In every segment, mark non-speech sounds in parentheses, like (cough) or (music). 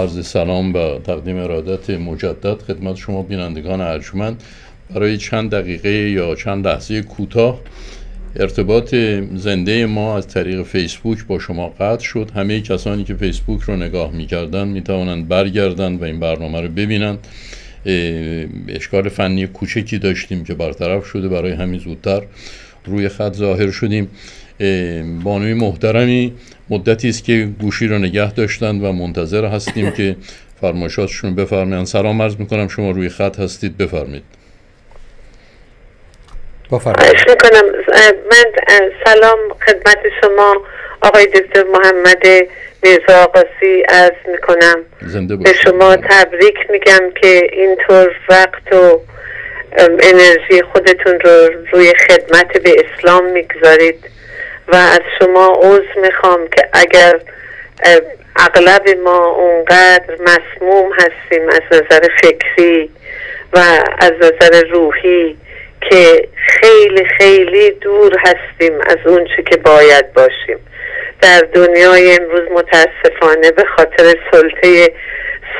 عرض سلام و تقدیم ارادت مجدد خدمت شما بینندگان ارجمند. برای چند دقیقه یا چند لحظه کوتاه ارتباط زنده ما از طریق فیسبوک با شما قطع شد. همه کسانی که فیسبوک رو نگاه می‌کردن می‌توانند برگردند و این برنامه رو ببینند. اشکال فنی کوچکی داشتیم که برطرف شده. برای همین زودتر روی خط ظاهر شدیم. بانوی محترمی مدتی است که گوشی رو نگه داشتند و منتظر هستیم که فرمایشاتشون بفرمایند. سلام عرض می‌کنم شما روی خط هستید بفرمید خواهش می‌کنم. من سلام خدمت شما آقای دکتر محمد میرزا آقاسی از می‌کنم. به شما تبریک میگم که اینطور وقت و انرژی خودتون رو روی خدمت به اسلام می‌گذارید. و از شما عوض می‌خوام که اگر اغلب ما اونقدر مسموم هستیم از نظر فکری و از نظر روحی که خیلی خیلی دور هستیم از اونچه که باید باشیم. در دنیای امروز متاسفانه به خاطر سلطه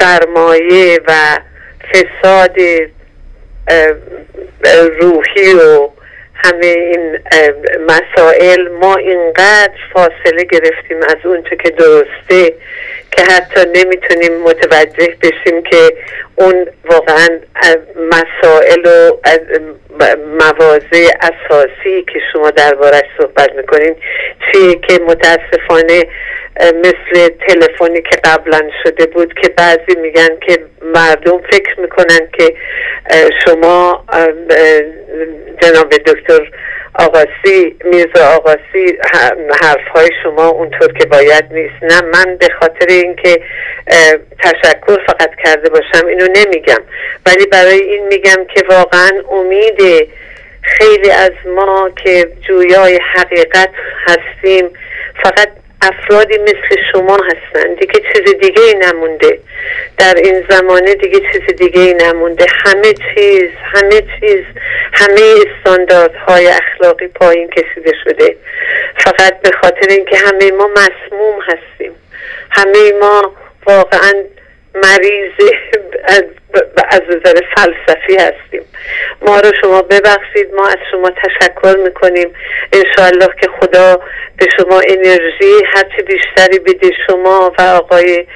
سرمایه و فساد روحی و همه این مسائل ما اینقدر فاصله گرفتیم از اونچه که درسته. که حتی نمی‌تونیم متوجه بشیم که اون واقعا مسائل و مواضع اساسی که شما دربارش صحبت می‌کنین چیه که متاسفانه مثل تلفنی که قبلا شده بود که بعضی میگن که مردم فکر می‌کنن که شما جناب دکتر آقاسی میرزا آقاسی حرفهای شما اونطور که باید نیست. نه من به خاطر اینکه تشکر فقط کرده باشم اینو نمیگم. ولی برای این میگم که واقعا امید خیلی از ما که جویای حقیقت هستیم فقط افرادی مثل شما هستن. دیگه چیز دیگه ای نمونده. در این زمانه دیگه چیز دیگه ای نمونده. همه چیز همه چیز همه استانداردهای اخلاقی پایین کشیده شده. فقط به خاطر اینکه همه ما مسموم هستیم. همه ما واقعا مریض (laughs) از نظر فلسفی هستیم. ما رو شما ببخشید ما از شما تشکر می‌کنیم. انشاءالله که خدا به شما انرژی هرچی بیشتری بده شما و آقای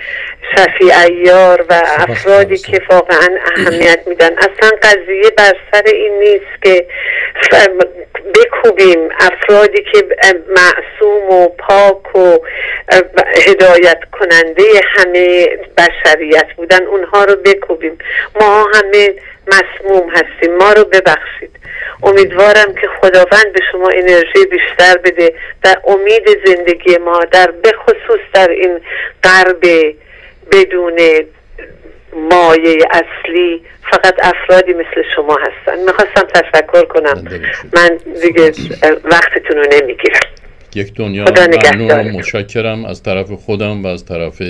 شفی ایار و افرادی که واقعا اهمیت میدن. اصلا قضیه بر سر این نیست که بکوبیم افرادی که معصوم و پاک و هدایت کننده همه بشریت بودن اونها رو بکوبیم. ما همه مسموم هستیم ما رو ببخشید. امیدوارم که خداوند به شما انرژی بیشتر بده در امید زندگی ما در بخصوص در این قرب بدون مایه اصلی فقط افرادی مثل شما هستن. می‌خواستم تشکر کنم. من دیگه وقتتون رو نمی‌گیرم. یک دنیا. ممنون مشکرم از طرف خودم و از طرف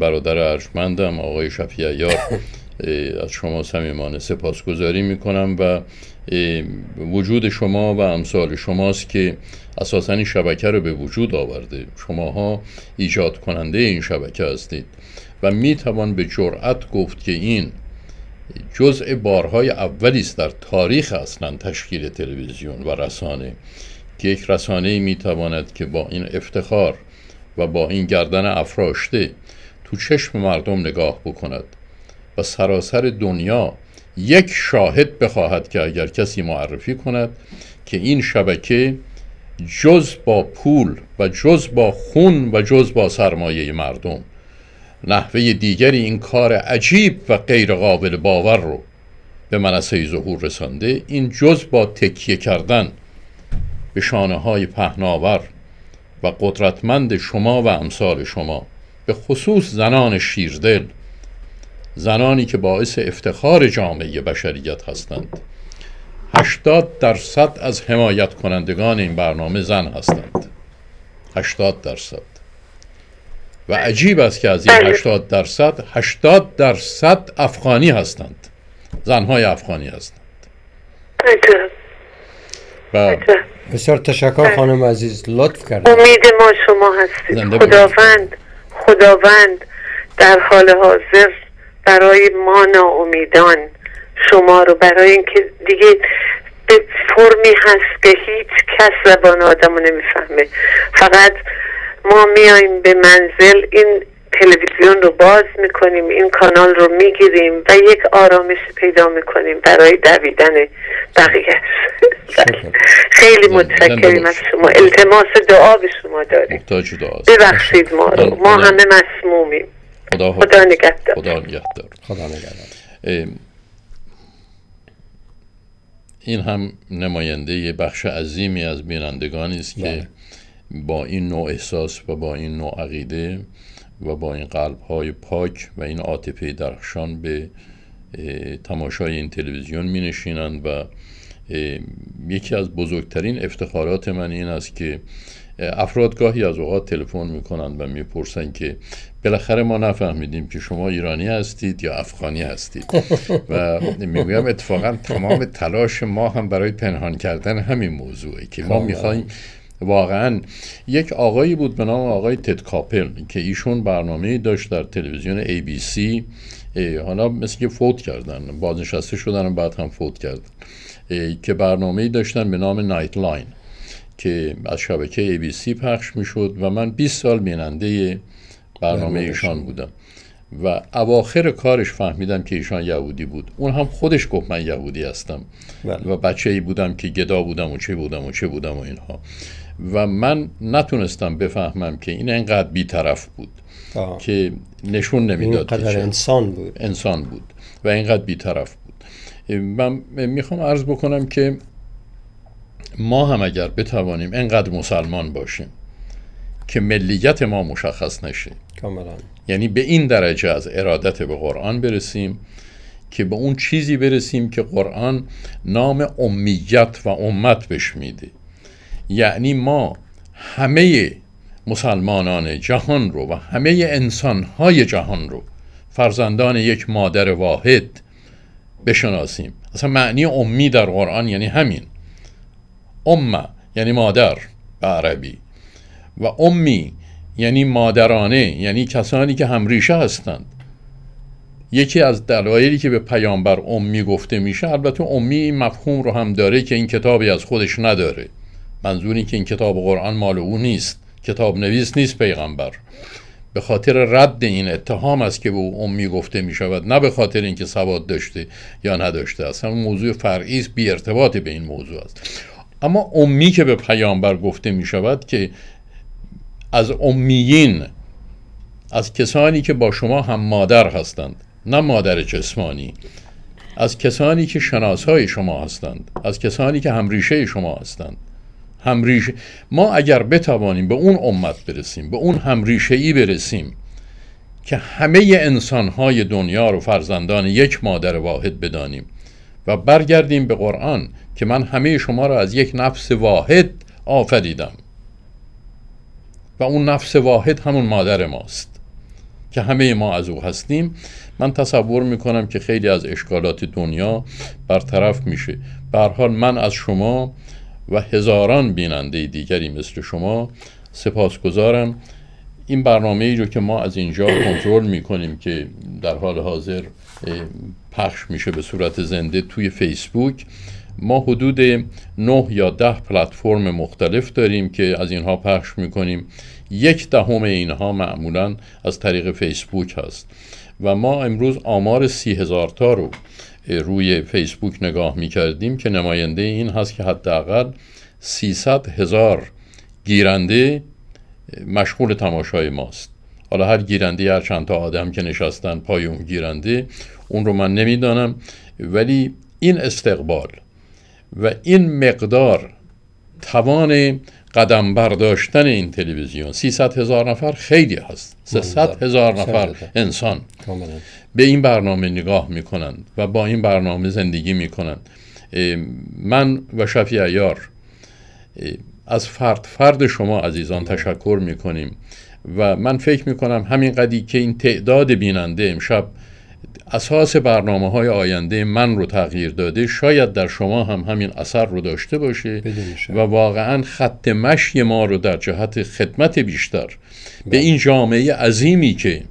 برادر ارجمندم آقای شفیع یار از شما صمیمانه سپاسگزاری می‌کنم و وجود شما و امثال شماست که اساسا این شبکه رو به وجود آورده. شماها ایجاد کننده این شبکه هستید. و می‌توان به جرأت گفت که این جزء بارهای اولی است در تاریخ اصلا تشکیل تلویزیون و رسانه که یک رسانه می‌تواند که با این افتخار و با این گردن افراشته تو چشم مردم نگاه بکند و سراسر دنیا یک شاهد بخواهد که اگر کسی معرفی کند که این شبکه جز با پول و جز با خون و جز با سرمایه مردم نحوه دیگری این کار عجیب و غیر قابل باور رو به منصه ظهور رسانده این جز با تکیه کردن به شانه های پهناور و قدرتمند شما و امثال شما به خصوص زنان شیردل زنانی که باعث افتخار جامعه بشریت هستند. هشتاد درصد از حمایت کنندگان این برنامه زن هستند. هشتاد درصد. و عجیب است که از این هشتاد درصد هشتاد درصد افغانی هستند. زنهای افغانی هستند. و بسیار تشکر خانم عزیز. لطف کرد امید ما شما هستید. خداوند خداوند در حال حاضر برای ما ناامیدان. شما رو برای اینکه دیگه به فرمی هست که هیچ کس زبان آدم رو نمی‌فهمه. فقط ما میایم به منزل این تلویزیون رو باز می‌کنیم این کانال رو می‌گیریم و یک آرامش پیدا می‌کنیم برای دویدن بقیه. خیلی متشکریم از شما. التماس دعا به شما داریم. ببخشید ما رو. ما همه مسمومیم. خدا, خدا نگهدار. خدا نگهدار. خدا نگهدار. این هم نماینده بخش عظیمی از بینندگانی است که بله. با این نوع احساس و با این نوع عقیده و با این قلب های پاک و این عاطفه درخشان به تماشای این تلویزیون می نشینند و یکی از بزرگترین افتخارات من این است که افراد گاهی از اوقات تلفن می‌کنند و می‌پرسند که بالاخره ما نفهمیدیم که شما ایرانی هستید یا افغانی هستید. (laughs) و می‌گویم اتفاقا تمام تلاش ما هم برای پنهان کردن همین موضوعه که ما می‌خوایم واقعا. یک آقایی بود به نام آقای تد کاپل که ایشون برنامه داشت در تلویزیون ABC حالا مثل که فوت کردن بازنشسته شدن و بعد هم فوت کردن. که برنامه داشتن به نام نایت لاین که از شبکه ABC پخش می‌شد و من 20 سال بیننده برنامه ایشان بودم. و اواخر کارش فهمیدم که ایشان یهودی بود. اون هم خودش گفت من یهودی هستم. بله. و بچه ای بودم که گدا بودم و چه بودم و چه بودم و اینها. و من نتونستم بفهمم که این انقدر بیطرف بود که نشون نمی‌داد اینقدر انسان بود. انسان بود و اینقدر بیطرف بود. من می‌خوام عرض بکنم که ما هم اگر بتوانیم انقدر مسلمان باشیم که ملیت ما مشخص نشه. کاملا. یعنی به این درجه از ارادت به قرآن برسیم که به اون چیزی برسیم که قرآن نام امیت و امت بهش میده. یعنی ما همه مسلمانان جهان رو و همه انسانهای جهان رو فرزندان یک مادر واحد بشناسیم. اصلا معنی امی در قرآن یعنی همین. امه یعنی مادر به عربی و امی یعنی مادرانه یعنی کسانی که همریشه هستند. یکی از دلایلی که به پیامبر امی گفته میشه البته امی این مفهوم رو هم داره که این کتابی از خودش نداره. منظور این که این کتاب قرآن مال او نیست. کتاب نویس نیست پیغمبر. به خاطر رد این اتهام است که به او امی گفته می شود نه به خاطر اینکه سواد داشته یا نداشته است. همون موضوع فرعی است بی ارتباط به این موضوع است. اما امی که به پیامبر گفته می شود که از امیین از کسانی که با شما هم مادر هستند نه مادر جسمانی از کسانی که شناسای شما هستند از کسانی که همریشه شما هستند همریشه. ما اگر بتوانیم به اون امت برسیم به اون همریشه ای برسیم که همه انسانهای دنیا رو فرزندان یک مادر واحد بدانیم و برگردیم به قرآن که من همه شما را از یک نفس واحد آفریدم. و اون نفس واحد همون مادر ماست که همه ما از او هستیم. من تصور می‌کنم که خیلی از اشکالات دنیا برطرف میشه. به حال من از شما و هزاران بیننده دیگری مثل شما سپاسگزارم. این برنامه ای رو که ما از اینجا کنترل می‌کنیم که در حال حاضر پخش میشه به صورت زنده توی فیسبوک. ما حدود نه یا ده پلتفرم مختلف داریم که از اینها پخش می‌کنیم. یک دهم اینها معمولا از طریق فیسبوک هست. و ما امروز آمار سی هزار تا رو روی فیسبوک نگاه می‌کردیم که نماینده این هست که حداقل 300 هزار گیرنده مشغول تماشای ماست. حالا هر گیرنده هر چند تا آدم که نشستن پای اون گیرنده اون رو من نمی‌دانم. ولی این استقبال و این مقدار توان قدم برداشتن این تلویزیون 300 هزار نفر خیلی هست. 300 هزار. نفر انسان. به این برنامه نگاه می‌کنند و با این برنامه زندگی می‌کنند من و شفی ایار از فرد فرد شما عزیزان تشکر می‌کنیم و من فکر می‌کنم همین قدی که این تعداد بیننده امشب اساس برنامه های آینده من رو تغییر داده شاید در شما هم همین اثر رو داشته باشه و واقعا خط مشی ما رو در جهت خدمت بیشتر به بله. این جامعه عظیمی که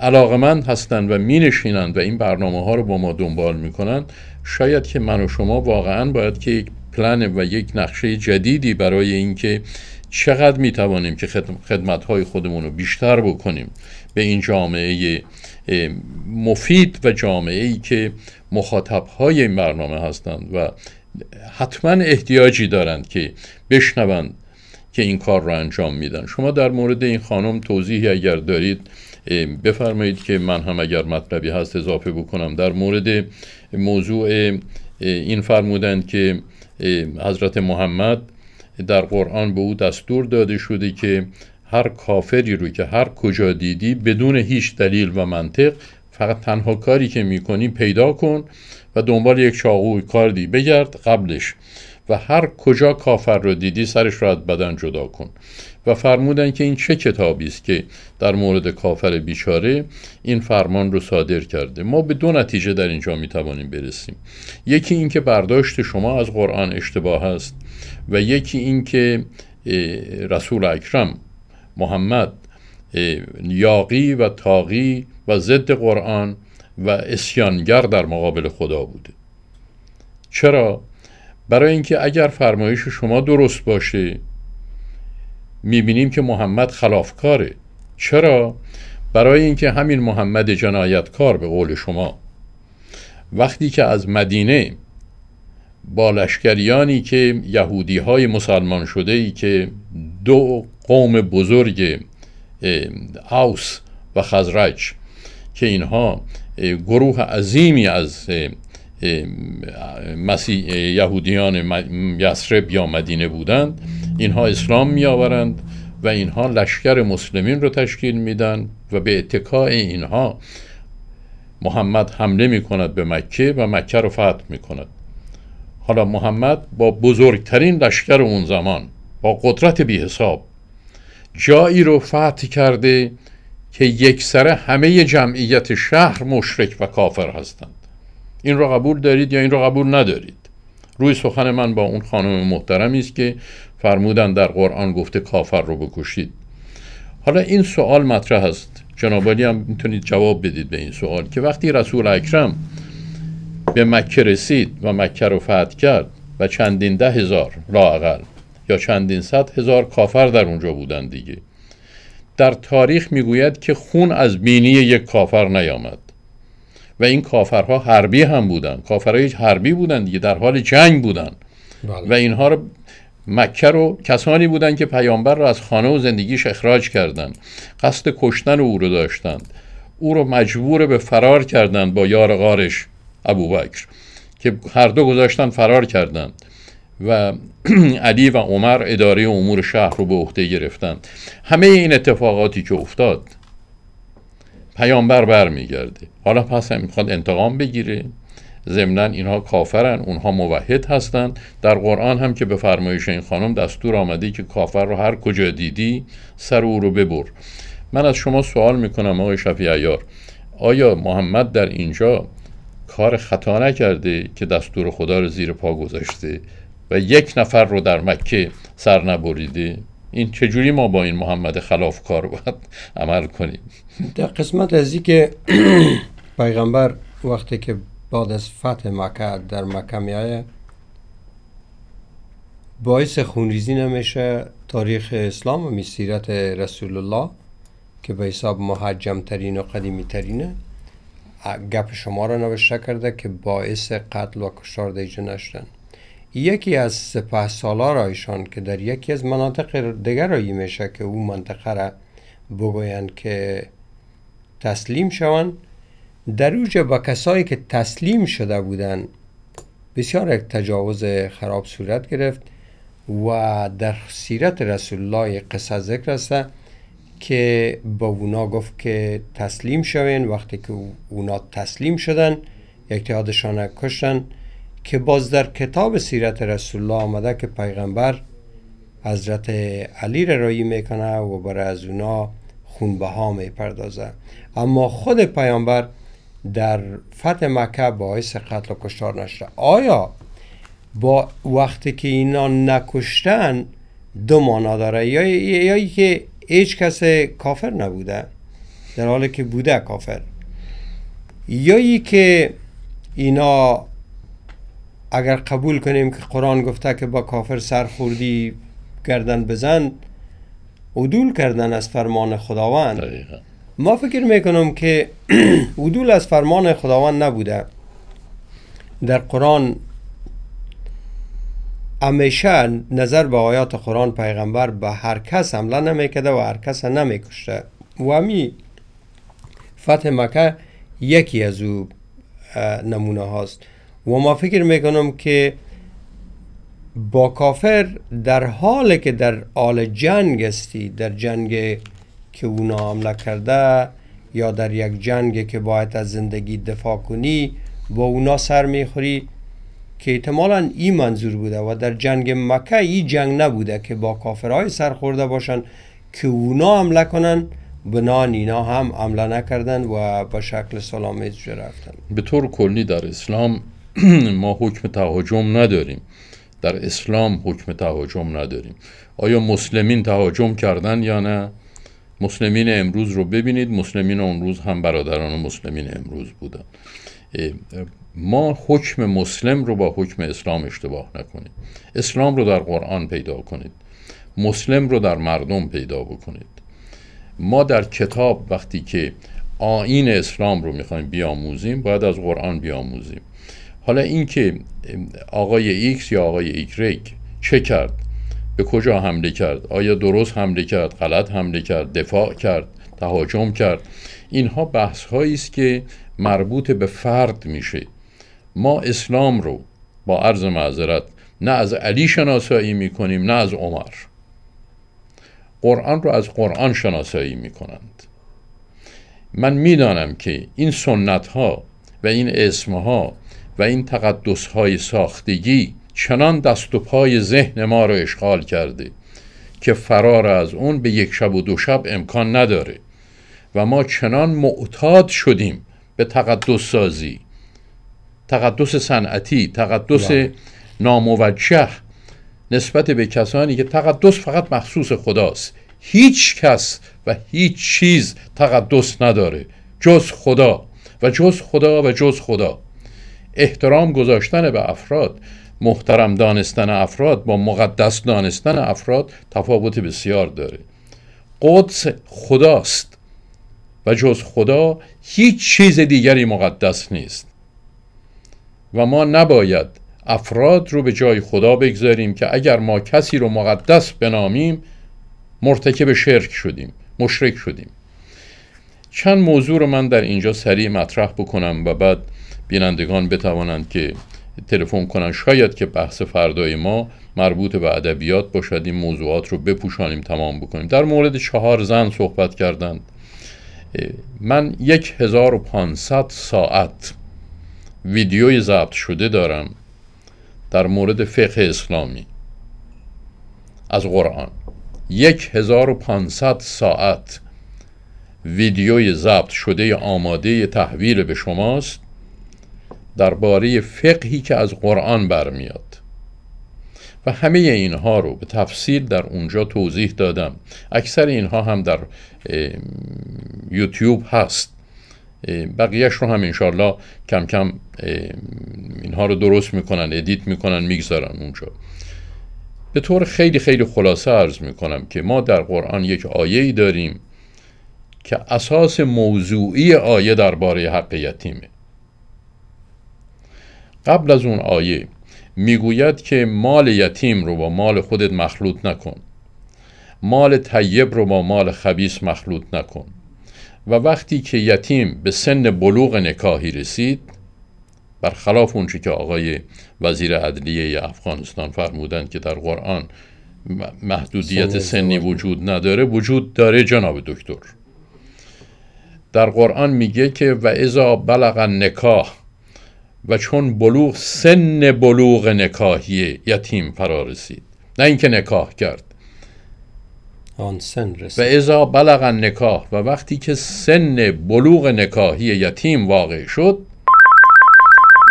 علاقمند هستند و می نشینند و این برنامه ها رو با ما دنبال می کنند شاید که من و شما واقعا باید که یک پلن و یک نقشه جدیدی برای اینکه چقدر می توانیم که خدمت های خودمون رو بیشتر بکنیم به این جامعه مفید و جامعه ای که مخاطب های این برنامه هستند و حتما احتیاجی دارند که بشنوند که این کار را انجام میدن. شما در مورد این خانم توضیحی اگر دارید بفرمایید که من هم اگر مطلبی هست اضافه بکنم. در مورد موضوع این فرمودند که حضرت محمد در قرآن به او دستور داده شده که هر کافری رو که هر کجا دیدی بدون هیچ دلیل و منطق فقط تنها کاری که می‌کنی پیدا کن و دنبال یک چاقو کاردی بگرد قبلش و هر کجا کافر رو دیدی سرش رو از بدن جدا کن. و فرمودن که این چه کتابی است که در مورد کافر بیچاره این فرمان رو صادر کرده. ما به دو نتیجه در اینجا می توانیم برسیم. یکی اینکه برداشت شما از قرآن اشتباه است و یکی اینکه رسول اکرم محمد یاقی و تاقی و ضد قرآن و اسیانگر در مقابل خدا بوده. چرا؟ برای اینکه اگر فرمایش شما درست باشه می‌بینیم که محمد خلافکاره. چرا؟ برای اینکه همین محمد جنایتکار به قول شما. وقتی که از مدینه با لشکریانی که یهودی های مسلمان شده ای که دو قوم بزرگ اوس و خزرج که اینها گروه عظیمی از مسیح یهودیان یسرب یا مدینه بودند. اینها اسلام می آورند و اینها لشکر مسلمین رو تشکیل میدن و به اتکاع اینها محمد حمله می کند به مکه و مکه رو فتح می کند حالا محمد با بزرگترین لشکر اون زمان با قدرت بی حساب جایی رو فتح کرده که یک سره همه جمعیت شهر مشرک و کافر هستند. این را قبول دارید یا این را قبول ندارید؟ روی سخن من با اون خانم محترمی است که فرمودن در قرآن گفته کافر رو بکشید. حالا این سوال مطرح است. جنابالی هم می‌تونید جواب بدید به این سوال که وقتی رسول اکرم به مکه رسید و مکه رو فتح کرد و چندین ده هزار لاقل یا چندین صد هزار کافر در اونجا بودن دیگه در تاریخ می‌گوید که خون از بینی یک کافر نیامد. و این کافرها حربی هم بودن. کافرهای حربی بودن دیگه در حال جنگ بودن. بله. و اینها رو مکه رو کسانی بودند که پیامبر رو از خانه و زندگیش اخراج کردند. قصد کشتن او رو داشتند. او رو مجبور به فرار کردند با یار غارش ابوبکر که هر دو گذاشتن فرار کردند. و (clears throat) علی و عمر اداره امور شهر رو به عهده گرفتند. همه این اتفاقاتی که افتاد پیامبر برمیگرده. حالا پس هم می‌خواد انتقام بگیره. ضمنا اینها کافرن اونها موحد هستند در قرآن هم که به فرمایش این خانم دستور آمده که کافر رو هر کجا دیدی سر او رو ببر. من از شما سوال می‌کنم آقای شفی ایار. آیا محمد در اینجا کار خطا نکرده که دستور خدا رو زیر پا گذاشته و یک نفر رو در مکه سر نبریده؟ این چجوری ما با این محمد خلاف کار باید عمل کنیم؟ در قسمت از که پیغمبر وقتی که بعد از فتح مکه در مکه میایه باعث خونریزی نمیشه. تاریخ اسلام و سیرت رسول الله که به حساب محجم ترین و قدیمی ترینه گپ شما را نوشته کرده که باعث قتل و کشتار دیجه نشدن. یکی از سپه سالار ایشان که در یکی از مناطق دیگر رایی میشه که او منطقه را بگویند که تسلیم شوند در اوجه با کسایی که تسلیم شده بودند بسیار یک تجاوز خراب صورت گرفت و در سیرت رسول الله قصه ذکر است که با اونا گفت که تسلیم شوین وقتی که اونا تسلیم شدن یک تعدادشان کشتن که باز در کتاب سیرت رسول الله آمده که پیغمبر حضرت علی را رایی می‌کنه و برای از اونا خونبه ها می‌پردازه. اما خود پیامبر در فتح مکه باعث قتل و کشتار نشده. آیا با وقتی که اینا نکشتن دو مانا داره؟ یا, یا که هیچ کس کافر نبوده در حالی که بوده کافر. یا ای که اینا اگر قبول کنیم که قرآن گفته که با کافر سرخوردی گردن بزن عدول کردن از فرمان خداوند. ما فکر می‌کنم که (clears throat) عدول از فرمان خداوند نبوده. در قرآن همیشه نظر به آیات قرآن پیغمبر به هر کس حمله نمیکده و هر کس نمیکشته. و همی فتح مکه یکی از او نمونه هاست. و ما فکر می‌کنم که با کافر در حال که در آل جنگ استی در جنگ که اونا حمله کرده یا در یک جنگ که باید از زندگی دفاع کنی با اونا سر می‌خوری که احتمالا این منظور بوده و در جنگ مکه این جنگ نبوده که با کافرهای سر خورده باشن که اونا حمله کنن. بنان اینا هم عمله نکردن و به شکل سلامیز رفتن به طور کلی در اسلام ما حکم تهاجم نداریم. در اسلام حکم تهاجم نداریم. آیا مسلمین تهاجم کردن یا نه؟ مسلمین امروز رو ببینید. مسلمین اون روز هم برادران مسلمین امروز بودن. ما حکم مسلم رو با حکم اسلام اشتباه نکنید اسلام رو در قرآن پیدا کنید. مسلم رو در مردم پیدا بکنید. ما در کتاب وقتی که آیین اسلام رو می‌خوایم بیاموزیم باید از قرآن بیاموزیم. حالا اینکه آقای ایکس یا آقای ایگرگ چه کرد؟ به کجا حمله کرد؟ آیا درست حمله کرد؟ غلط حمله کرد؟ دفاع کرد؟ تهاجم کرد؟ اینها بحث هایی است که مربوط به فرد میشه. ما اسلام رو با عرض معذرت نه از علی شناسایی می‌کنیم نه از عمر. قرآن رو از قرآن شناسایی می‌کنند. من می‌دانم که این سنت ها و این اسم ها و این تقدس های ساختگی چنان دست و پای ذهن ما رو اشغال کرده که فرار از اون به یک شب و دو شب امکان نداره و ما چنان معتاد شدیم به تقدس سازی. تقدس صنعتی تقدس. ناموجه نسبت به کسانی که تقدس فقط مخصوص خداست. هیچ کس و هیچ چیز تقدس نداره. جز خدا و جز خدا و جز خدا. احترام گذاشتن به افراد محترم دانستن افراد با مقدس دانستن افراد تفاوت بسیار داره. قدس خداست و جز خدا هیچ چیز دیگری مقدس نیست. و ما نباید افراد رو به جای خدا بگذاریم که اگر ما کسی رو مقدس بنامیم مرتکب شرک شدیم مشرک شدیم. چند موضوع رو من در اینجا سریع مطرح بکنم و بعد بینندگان بتوانند که تلفن کنن شاید که بحث فردای ما مربوط به ادبیات باشد. این موضوعات رو بپوشانیم تمام بکنیم. در مورد چهار زن صحبت کردند. من یک هزار و پانصد ساعت ویدیوی ضبط شده دارم در مورد فقه اسلامی از قرآن. یک هزار و پانصد ساعت ویدیوی ضبط شده آماده تحویل به شماست. درباره فقهی که از قرآن برمیاد. و همه اینها رو به تفصیل در اونجا توضیح دادم. اکثر اینها هم در یوتیوب هست. بقیهش رو هم انشالله کم کم اینها رو درست می‌کنن ادیت می‌کنن می‌گذارن اونجا. به طور خیلی خیلی خلاصه عرض می‌کنم که ما در قرآن یک آیه داریم که اساس موضوعی آیه درباره حق یتیمه. قبل از اون آیه می‌گوید که مال یتیم رو با مال خودت مخلوط نکن. مال طیب رو با مال خبیس مخلوط نکن. و وقتی که یتیم به سن بلوغ نکاهی رسید برخلاف اونچه که آقای وزیر عدلیه افغانستان فرمودند که در قرآن محدودیت سنی وجود. نداره وجود داره جناب دکتر. در قرآن میگه که و ازا بلغ نکاح و چون بلوغ سن بلوغ نکاهی یتیم فرا رسید. نه اینکه نکاح کرد. آن سن رسید. و ازا بلغ نکاح و وقتی که سن بلوغ نکاهی یتیم واقع شد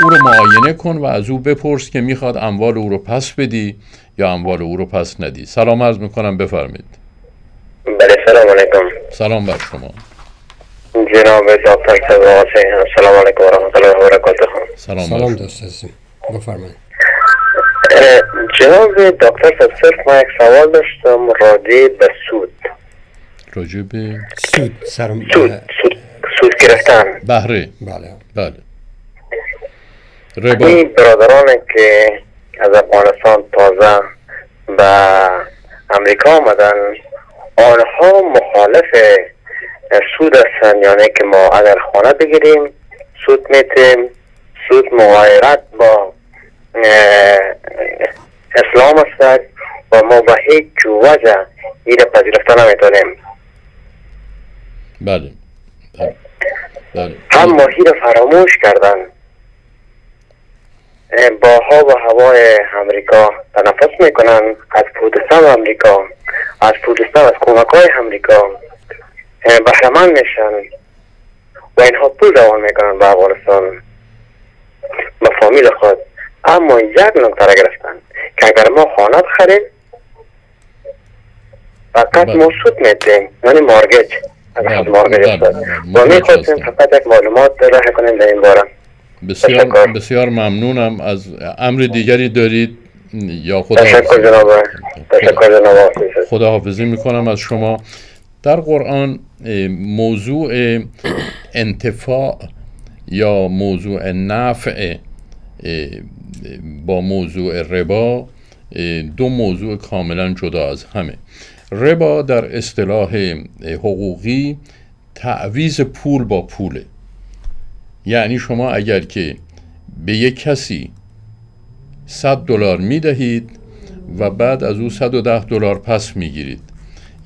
او رو معاینه کن و از او بپرس که می‌خواد اموال او رو پس بدی یا اموال او رو پس ندی. سلام عرض می‌کنم بفرمید بله سلام علیکم. سلام بر شما. جناب دکتر سلام علیکم و رحمت الله و برکاته سلام سلام دوست عزیزم. بفرمایید. جناب دکتر صرف ما یک سوال داشتم راجع به سود. راجع به سود سرم... سود سود, سود گرفتن. بهره. بله. بله. ربا. این برادرانی که از افغانستان تازه به امریکا آمدن آنها مخالف سود هستن یعنی که ما اگر خانه بگیریم سود میتیم سود مغایرت با اسلام است و ما به هیچ وجه این پذیرفته نمی‌تونیم. بله. بله. هم ماهی را فراموش کردن. با ها و هوای امریکا تنفس می‌کنن. از پودستان امریکا از پودستان از کمک های امریکا بهرمند میشن. و اینها پول روان می‌کنن به افغانستان. به فامیل خود اما یک نکته را گرفتن که اگر ما خانه بخریم فقط بله. ما سود میدیم یعنی مارگج. بله. مارگج بله. و می‌خواستیم فقط یک معلومات راه کنیم در این باره. بسیار, بسیار ممنونم. از امر دیگری دارید یا خدا تشکر جناب. تشکر جناب خدا حافظی می‌کنم از شما. در قرآن موضوع انتفاع یا موضوع نفع با موضوع ربا دو موضوع کاملا جدا از همه. ربا در اصطلاح حقوقی تعویز پول با پوله. یعنی شما اگر که به یک کسی 100 دلار می دهید و بعد از او 110 دلار پس می گیرید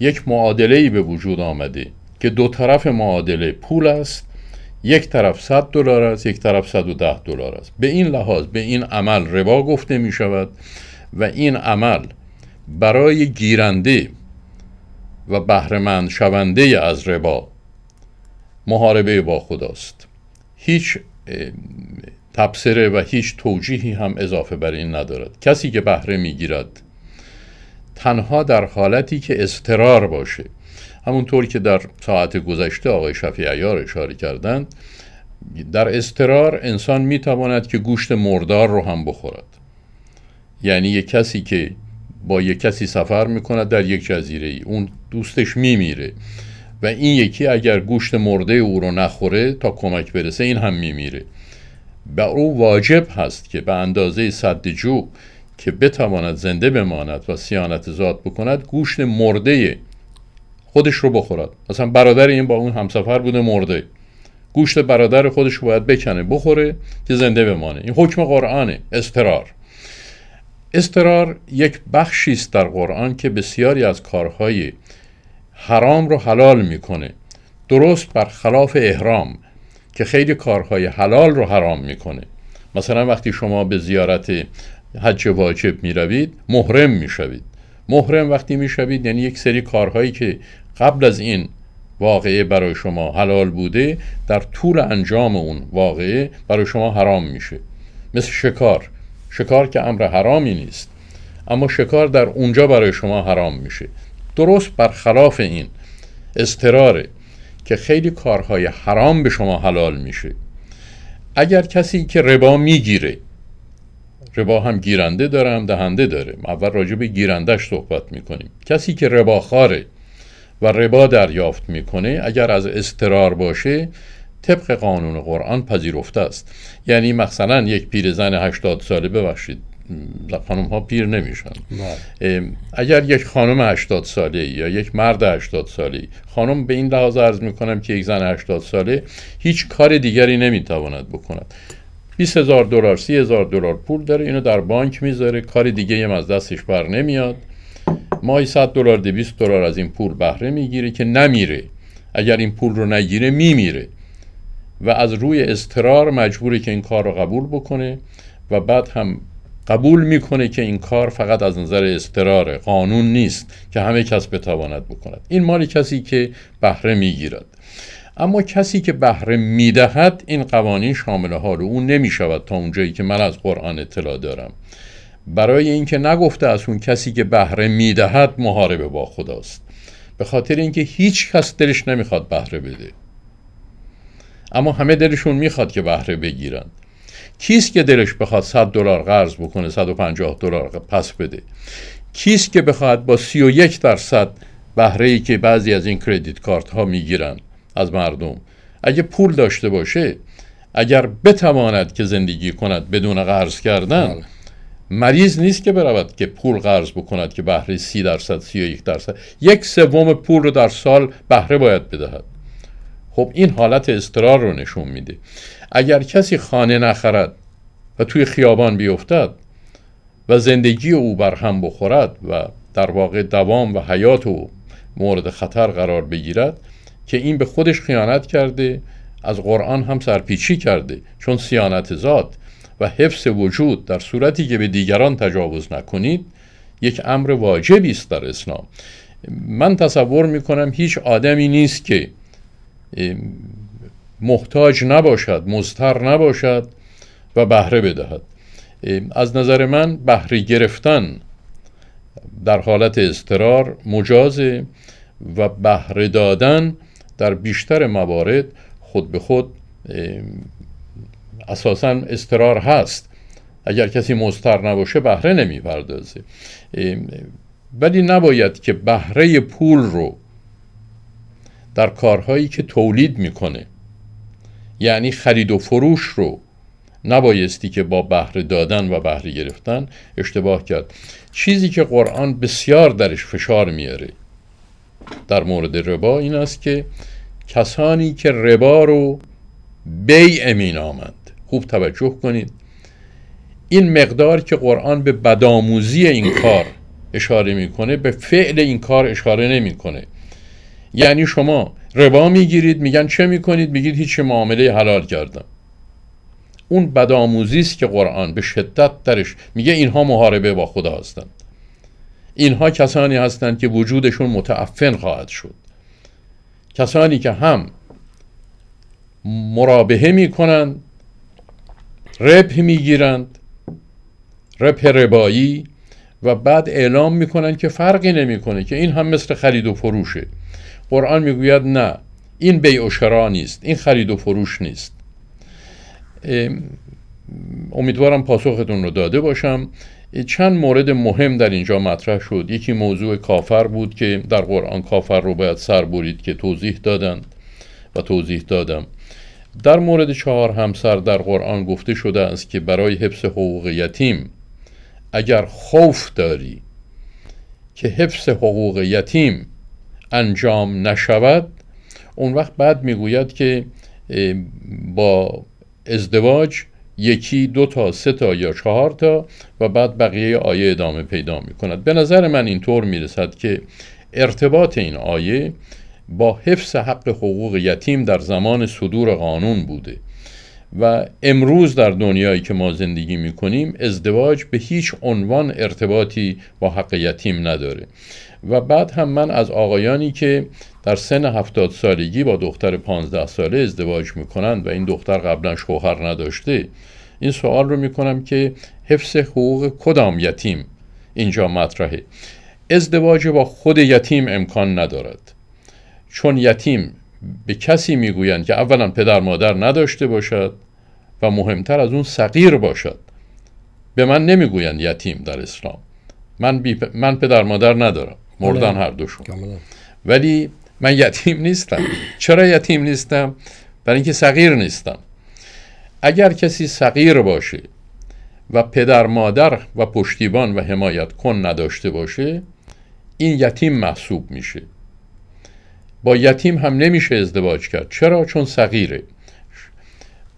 یک معادله ای به وجود آمده که دو طرف معادله پول است یک طرف 100 دلار است یک طرف 110 دلار است. به این لحاظ به این عمل ربا گفته می شود و این عمل برای گیرنده و بهرهمند شونده از ربا محاربه با خداست. هیچ تبصره و هیچ توجیهی هم اضافه بر این ندارد. کسی که بهره می‌گیرد تنها در حالتی که استرار باشه. همونطور که در ساعت گذشته آقای شفیع ایار اشاره کردند در استرار انسان می‌تواند که گوشت مردار رو هم بخورد. یعنی یک کسی که با یک کسی سفر می‌کند در یک جزیره ای اون دوستش میمیره. و این یکی اگر گوشت مرده او رو نخوره تا کمک برسه این هم میمیره. به او واجب هست که به اندازه صد جو که بتواند زنده بماند و سیانت ذات بکند گوشت مرده خودش رو بخورد. مثلا برادر این با اون همسفر بوده مرده. گوشت برادر خودش رو باید بکنه بخوره که زنده بمانه. این حکم قرآنه. استرار. استرار یک بخشی است در قرآن که بسیاری از کارهای حرام رو حلال می‌کنه. درست بر خلاف احرام که خیلی کارهای حلال رو حرام می‌کنه. مثلا وقتی شما به زیارت حج واجب می‌روید محرم می‌شوید. محرم وقتی می‌شوید یعنی یک سری کارهایی که قبل از این واقعه برای شما حلال بوده در طول انجام اون واقعه برای شما حرام میشه. مثل شکار. شکار که امر حرامی نیست اما شکار در اونجا برای شما حرام میشه. درست برخلاف این استراره که خیلی کارهای حرام به شما حلال میشه. اگر کسی که ربا می‌گیره ربا هم گیرنده داره هم دهنده داره اول راجع به گیرندهش صحبت می‌کنیم. کسی که ربا خاره و ربا دریافت می‌کنه اگر از استرار باشه طبق قانون قرآن پذیرفته است. یعنی مثلا یک پیرزن 80 ساله ببخشید خانم ها پیر نمیشن. بله. اگر یک خانم 80 ساله یا یک مرد 80 ساله خانم به این لحاظ عرض می‌کنم که یک زن 80 ساله هیچ کار دیگری نمی‌تواند بکند. 20 هزار دلار 30 هزار دلار پول داره اینو در بانک می‌ذاره. کار دیگه هم از دستش بر نمیاد. ماهی 100 دلار 200 دلار از این پول بهره می‌گیره که نمیره. اگر این پول رو نگیره میمیره. و از روی استرار مجبوره که این کار رو قبول بکنه و بعد هم قبول می‌کنه که این کار فقط از نظر استرار قانون نیست که همه کس بتواند بکند. این مال کسی که بهره می‌گیرد. اما کسی که بهره می‌دهد این قوانین شامل حال او نمی‌شود تا اونجایی که من از قرآن اطلاع دارم. برای اینکه نگفته از اون کسی که بهره می‌دهد محاربه با خداست. به خاطر اینکه هیچ کس دلش نمی‌خواد بهره بده. اما همه دلشون می‌خواد که بهره بگیرن. کیست که دلش بخواد 100 دلار قرض بکنه 150 دلار پس بده؟ کیست که بخواد با 31 درصد بهره ای که بعضی از این کردیت کارت ها می‌گیرن؟ از مردم. اگه پول داشته باشه اگر بتواند که زندگی کند بدون قرض کردن بله. مریض نیست که برود که پول قرض بکند که بهره سی درصد سی و یک درصد. یک سوم پول رو در سال بهره باید بدهد. خب این حالت استرار رو نشون میده. اگر کسی خانه نخرد و توی خیابان بیفتد و زندگی او بر هم بخورد و در واقع دوام و حیات او مورد خطر قرار بگیرد که این به خودش خیانت کرده از قرآن هم سرپیچی کرده چون سیانت ذات و حفظ وجود در صورتی که به دیگران تجاوز نکنید یک امر واجبی است در اسلام. من تصور می‌کنم هیچ آدمی نیست که محتاج نباشد مستر نباشد و بهره بدهد. از نظر من بهره گرفتن در حالت استرار مجازه و بهره دادن در بیشتر موارد خود به خود اساسا استرار هست. اگر کسی مستر نباشه بهره نمی‌پردازه. ولی نباید که بهره پول رو در کارهایی که تولید می‌کنه یعنی خرید و فروش رو نبایستی که با بهره دادن و بهره گرفتن اشتباه کرد. چیزی که قرآن بسیار درش فشار میاره در مورد ربا این است که کسانی که ربا رو بیع مینامند خوب توجه کنید. این مقدار که قرآن به بدآموزی این (coughs) کار اشاره می‌کنه به فعل این کار اشاره نمی‌کنه. یعنی شما ربا می‌گیرید میگن چه می‌کنید؟ میگید هیچ معامله حلال کردم. اون بدآموزی است که قرآن به شدت درش میگه اینها محاربه با خدا هستند. اینها کسانی هستند که وجودشون متعفن خواهد شد. کسانی که هم مرابحه می‌کنند ربح می‌گیرند ربح ربایی و بعد اعلام می‌کنند که فرقی نمی‌کنه که این هم مثل خرید و فروشه. قرآن می‌گوید نه این بیع و شرا نیست این خرید و فروش نیست. امیدوارم پاسختون رو داده باشم. چند مورد مهم در اینجا مطرح شد. یکی موضوع کافر بود که در قرآن کافر رو باید سر برید که توضیح دادند و توضیح دادم. در مورد چهار همسر در قرآن گفته شده است که برای حفظ حقوق یتیم اگر خوف داری که حفظ حقوق یتیم انجام نشود اون وقت بعد می‌گوید که با ازدواج یکی دو تا سه تا یا چهار تا و بعد بقیه آیه ادامه پیدا می کند به نظر من اینطور می رسد که ارتباط این آیه با حفظ حق حقوق یتیم در زمان صدور قانون بوده و امروز در دنیایی که ما زندگی می کنیم ازدواج به هیچ عنوان ارتباطی با حق یتیم نداره. و بعد هم من از آقایانی که در سن هفتاد سالگی با دختر پانزده ساله ازدواج می‌کنند و این دختر قبلا شوهر نداشته. این سوال رو می‌کنم که حفظ حقوق کدام یتیم اینجا مطرحه؟ ازدواج با خود یتیم امکان ندارد. چون یتیم به کسی می‌گویند که اولا پدر مادر نداشته باشد و مهمتر از اون صغیر باشد. به من نمی‌گویند یتیم در اسلام. من, من پدر مادر ندارم. مردن. هر دوشون. ولی من یتیم نیستم. چرا یتیم نیستم؟ برای اینکه صغیر نیستم. اگر کسی صغیر باشه و پدر مادر و پشتیبان و حمایت کن نداشته باشه این یتیم محسوب میشه. با یتیم هم نمیشه ازدواج کرد. چرا؟ چون صغیره.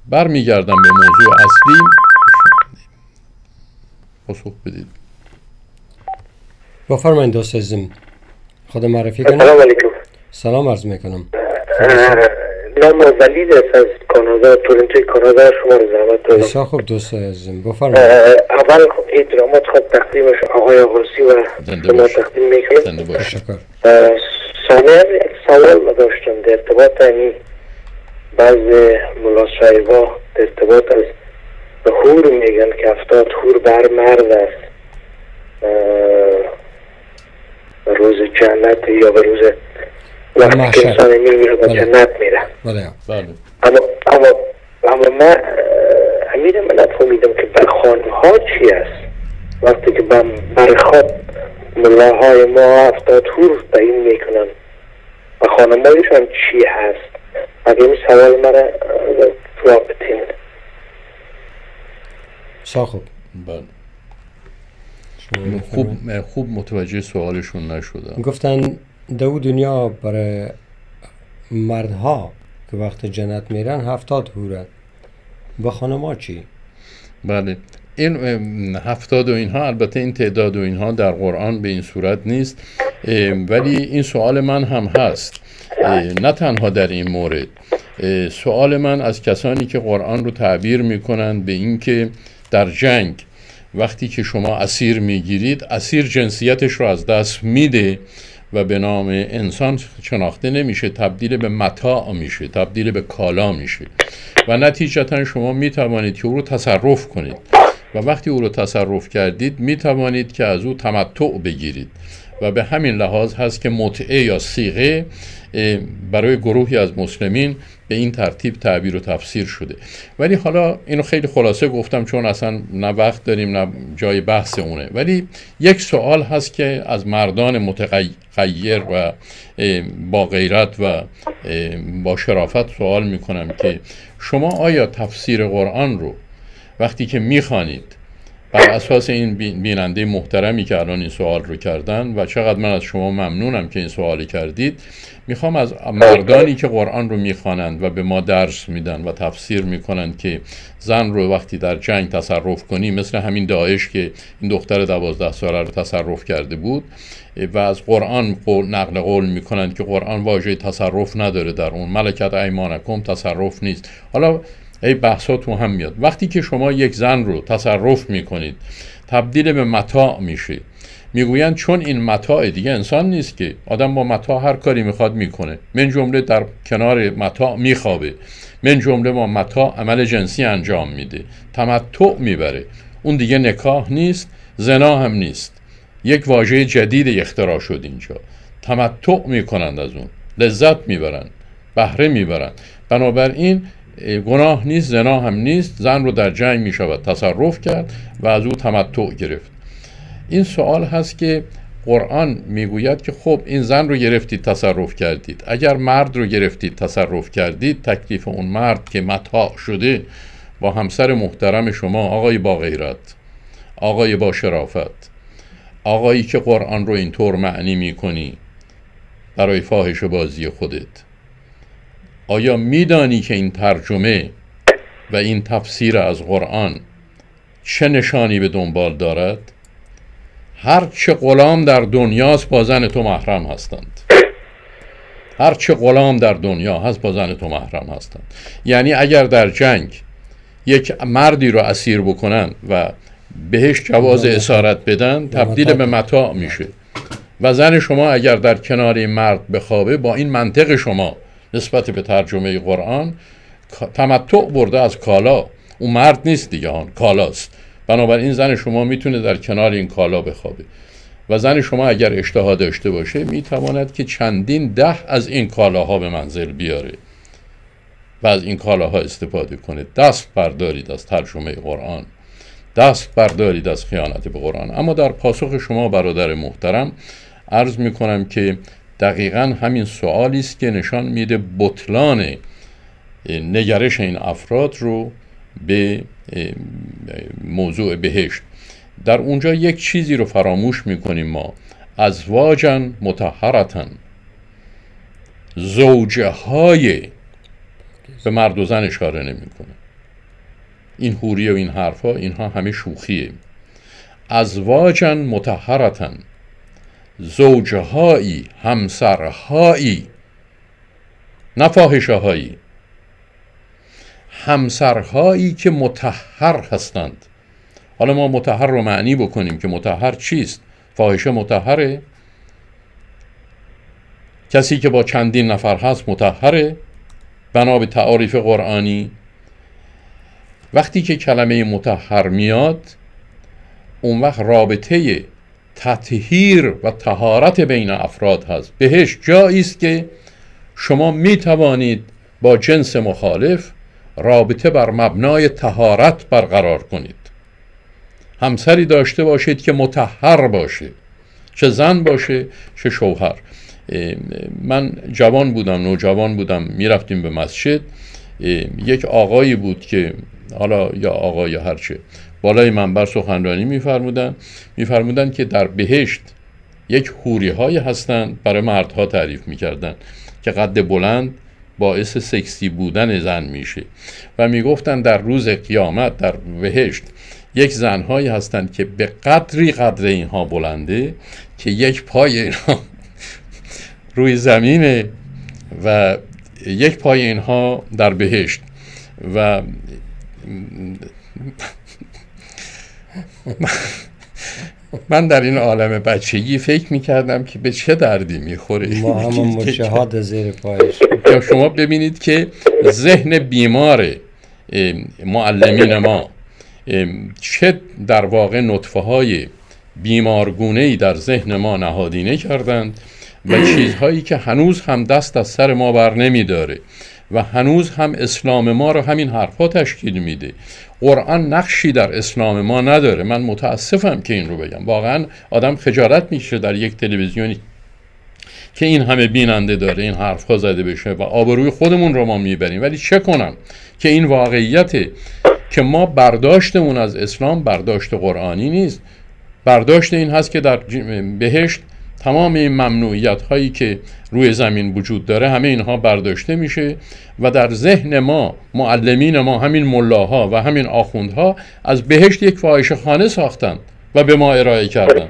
برمیگردم به موضوع اصلی. پاسخ بدید. بفرمایید دوست عزیزم. خدا معرفی کنم سلام علیکم. سلام عرض می‌کنم. نام ولید است از کانادا تورنتوی کانادا شما رو زحمت دارم بسیار خوب دوست عزیزم بفرمایید. اول ادرامات خود تقدیمش آقای آقاسی و شما تقدیم می‌کنم تشکر ثانیا سوال داشتم در ارتباط این بعض ملا شایبا ارتباط از به خور میگن که افتاد خور بر مرد است. روز جنت یا به روز وقتی که انسان میمیره به جنت میره. اما اما اما من امیر من نفهمیدم که بر ها چی است وقتی که بر خود ملاهای ما افتاد هور این می‌کنن و خانمایشان چی هست اگه این سوال مرا جواب بتین ساخب بله خوب خوب متوجه سوالشون نشدم گفتن دو دنیا برای مردها که وقت جنت میرن هفتاد هوره. با خانما چی؟ بله. این هفتاد و اینها البته این تعداد و اینها در قرآن به این صورت نیست. ولی این سوال من هم هست. نه تنها در این مورد. سوال من از کسانی که قرآن رو تعبیر می‌کنند به اینکه در جنگ وقتی که شما اسیر می‌گیرید اسیر جنسیتش رو از دست میده. و به نام انسان شناخته نمیشه تبدیل به متاع میشه تبدیل به کالا میشه. و نتیجتا شما می‌توانید که او رو تصرف کنید. و وقتی او رو تصرف کردید می‌توانید که از او تمتع بگیرید. و به همین لحاظ هست که متعه یا سیغه برای گروهی از مسلمین به این ترتیب تعبیر و تفسیر شده. ولی حالا اینو خیلی خلاصه گفتم چون اصلا نه وقت داریم نه جای بحث اونه ولی یک سوال هست که از مردان متغیر و با غیرت و با شرافت سوال می‌کنم که شما آیا تفسیر قرآن رو وقتی که می‌خوانید بر اساس این بیننده محترمی که الان این سوال رو کردن و چقدر من از شما ممنونم که این سوالی کردید می‌خوام از مردانی که قرآن رو می‌خوانند و به ما درس میدن و تفسیر می‌کنند که زن رو وقتی در جنگ تصرف کنی مثل همین داعش که این دختر دوازده ساله رو تصرف کرده بود و از قرآن نقل قول می‌کنند که قرآن واژه تصرف نداره در اون. ملکت ایمانکم تصرف نیست. حالا ای بحثا تو هم میاد. وقتی که شما یک زن رو تصرف می‌کنید تبدیل به متاع میشه می‌گویند چون این متاع دیگه انسان نیست که آدم با متاع هر کاری می‌خواد می‌کنه. من جمله در کنار متاع میخوابه. من جمله با متاع عمل جنسی انجام میده. تمتع می‌بره. اون دیگه نکاح نیست زنا هم نیست. یک واژه جدید اختراع شد اینجا. تمتع می‌کنند از اون. لذت می‌برند. بهره می‌برند. بنابراین گناه نیست زنا هم نیست زن رو در جنگ می شود تصرف کرد و از او تمتع گرفت. این سوال هست که قرآن می‌گوید که خب این زن رو گرفتید تصرف کردید. اگر مرد رو گرفتید تصرف کردید تکلیف اون مرد که متاع شده با همسر محترم شما آقای با غیرت آقای با شرافت آقایی که قرآن رو اینطور معنی می‌کنی برای فاحش بازی خودت. آیا میدانی که این ترجمه و این تفسیر از قرآن چه نشانی به دنبال دارد؟ هر چه غلام در دنیاست با زن تو محرم هستند. هر چه غلام در دنیا هست با زن تو محرم هستند. یعنی اگر در جنگ یک مردی رو اسیر بکنن و بهش جواز اسارت بدن تبدیل به متاع میشه. و زن شما اگر در کنار این مرد بخوابه با این منطق شما نسبت به ترجمه قرآن تمتع برده از کالا. اون مرد نیست دیگه آن کالاست. بنابراین زن شما می‌تونه در کنار این کالا بخوابه. و زن شما اگر اشتها داشته باشه می‌تواند که چندین ده از این کالاها به منزل بیاره و از این کالاها استفاده کنه. دست بردارید از ترجمه قرآن. دست بردارید از خیانت به قرآن. اما در پاسخ شما برادر محترم عرض می‌کنم که دقیقا همین سوالی است که نشان میده بطلان نگرش این افراد رو به موضوع بهشت. در اونجا یک چیزی رو فراموش می‌کنیم ما. ازواجن متحرتن زوجه های به مرد و زن اشاره نمی‌کنه. این حوری و این حرفا اینها همه شوخیه. ازواجن متحرتن زوجهایی همسرهایی نفاهشه هایی همسرهایی که متحر هستند. حالا ما متحر رو معنی بکنیم که متحر چیست؟ فاحشه متحره. کسی که با چندین نفر هست متحره. بنا به تعاریف قرآنی. وقتی که کلمه متحر میاد اون وقت رابطه تطهیر و تهارت بین افراد هست. بهش جایی است که شما می توانید با جنس مخالف رابطه بر مبنای تهارت برقرار کنید. همسری داشته باشید که متحر باشه چه زن باشه چه شوهر. من جوان بودم نوجوان بودم می‌رفتیم به مسجد. یک آقایی بود که حالا یا آقا یا هرچه بالای منبر سخنرانی میفرمودن. میفرمودن که در بهشت یک حوری های هستند برای مردها تعریف می‌کردن که قد بلند باعث سکسی بودن زن میشه. و می‌گفتن در روز قیامت در بهشت یک زنهایی هستند که به قدری قدر اینها بلنده که یک پای اینها (laughs) روی زمینه و یک پای اینها در بهشت. و من در این عالم بچگی فکر می‌کردم که به چه دردی می‌خوره. ما همون (laughs) مشهاد زیر پایش. شما ببینید که ذهن بیمار معلمین ما چه در واقع نطفه های بیمارگونه ای در ذهن ما نهادینه کردند و چیزهایی که هنوز هم دست از سر ما بر نمیداره. و هنوز هم اسلام ما رو همین حرفها تشکیل میده. قرآن نقشی در اسلام ما نداره. من متاسفم که این رو بگم. واقعا آدم خجالت میشه در یک تلویزیونی که این همه بیننده داره این حرفها زده بشه و آبروی خودمون رو ما می‌بریم. ولی چه کنم که این واقعیت که ما برداشتمون از اسلام برداشت قرآنی نیست. برداشت این هست که در بهشت تمام این ممنوعیت هایی که روی زمین وجود داره همه اینها برداشته میشه و در ذهن ما معلمین ما همین ملاها و همین آخوندها از بهشت یک فاحش خانه ساختند و به ما ارائه کردند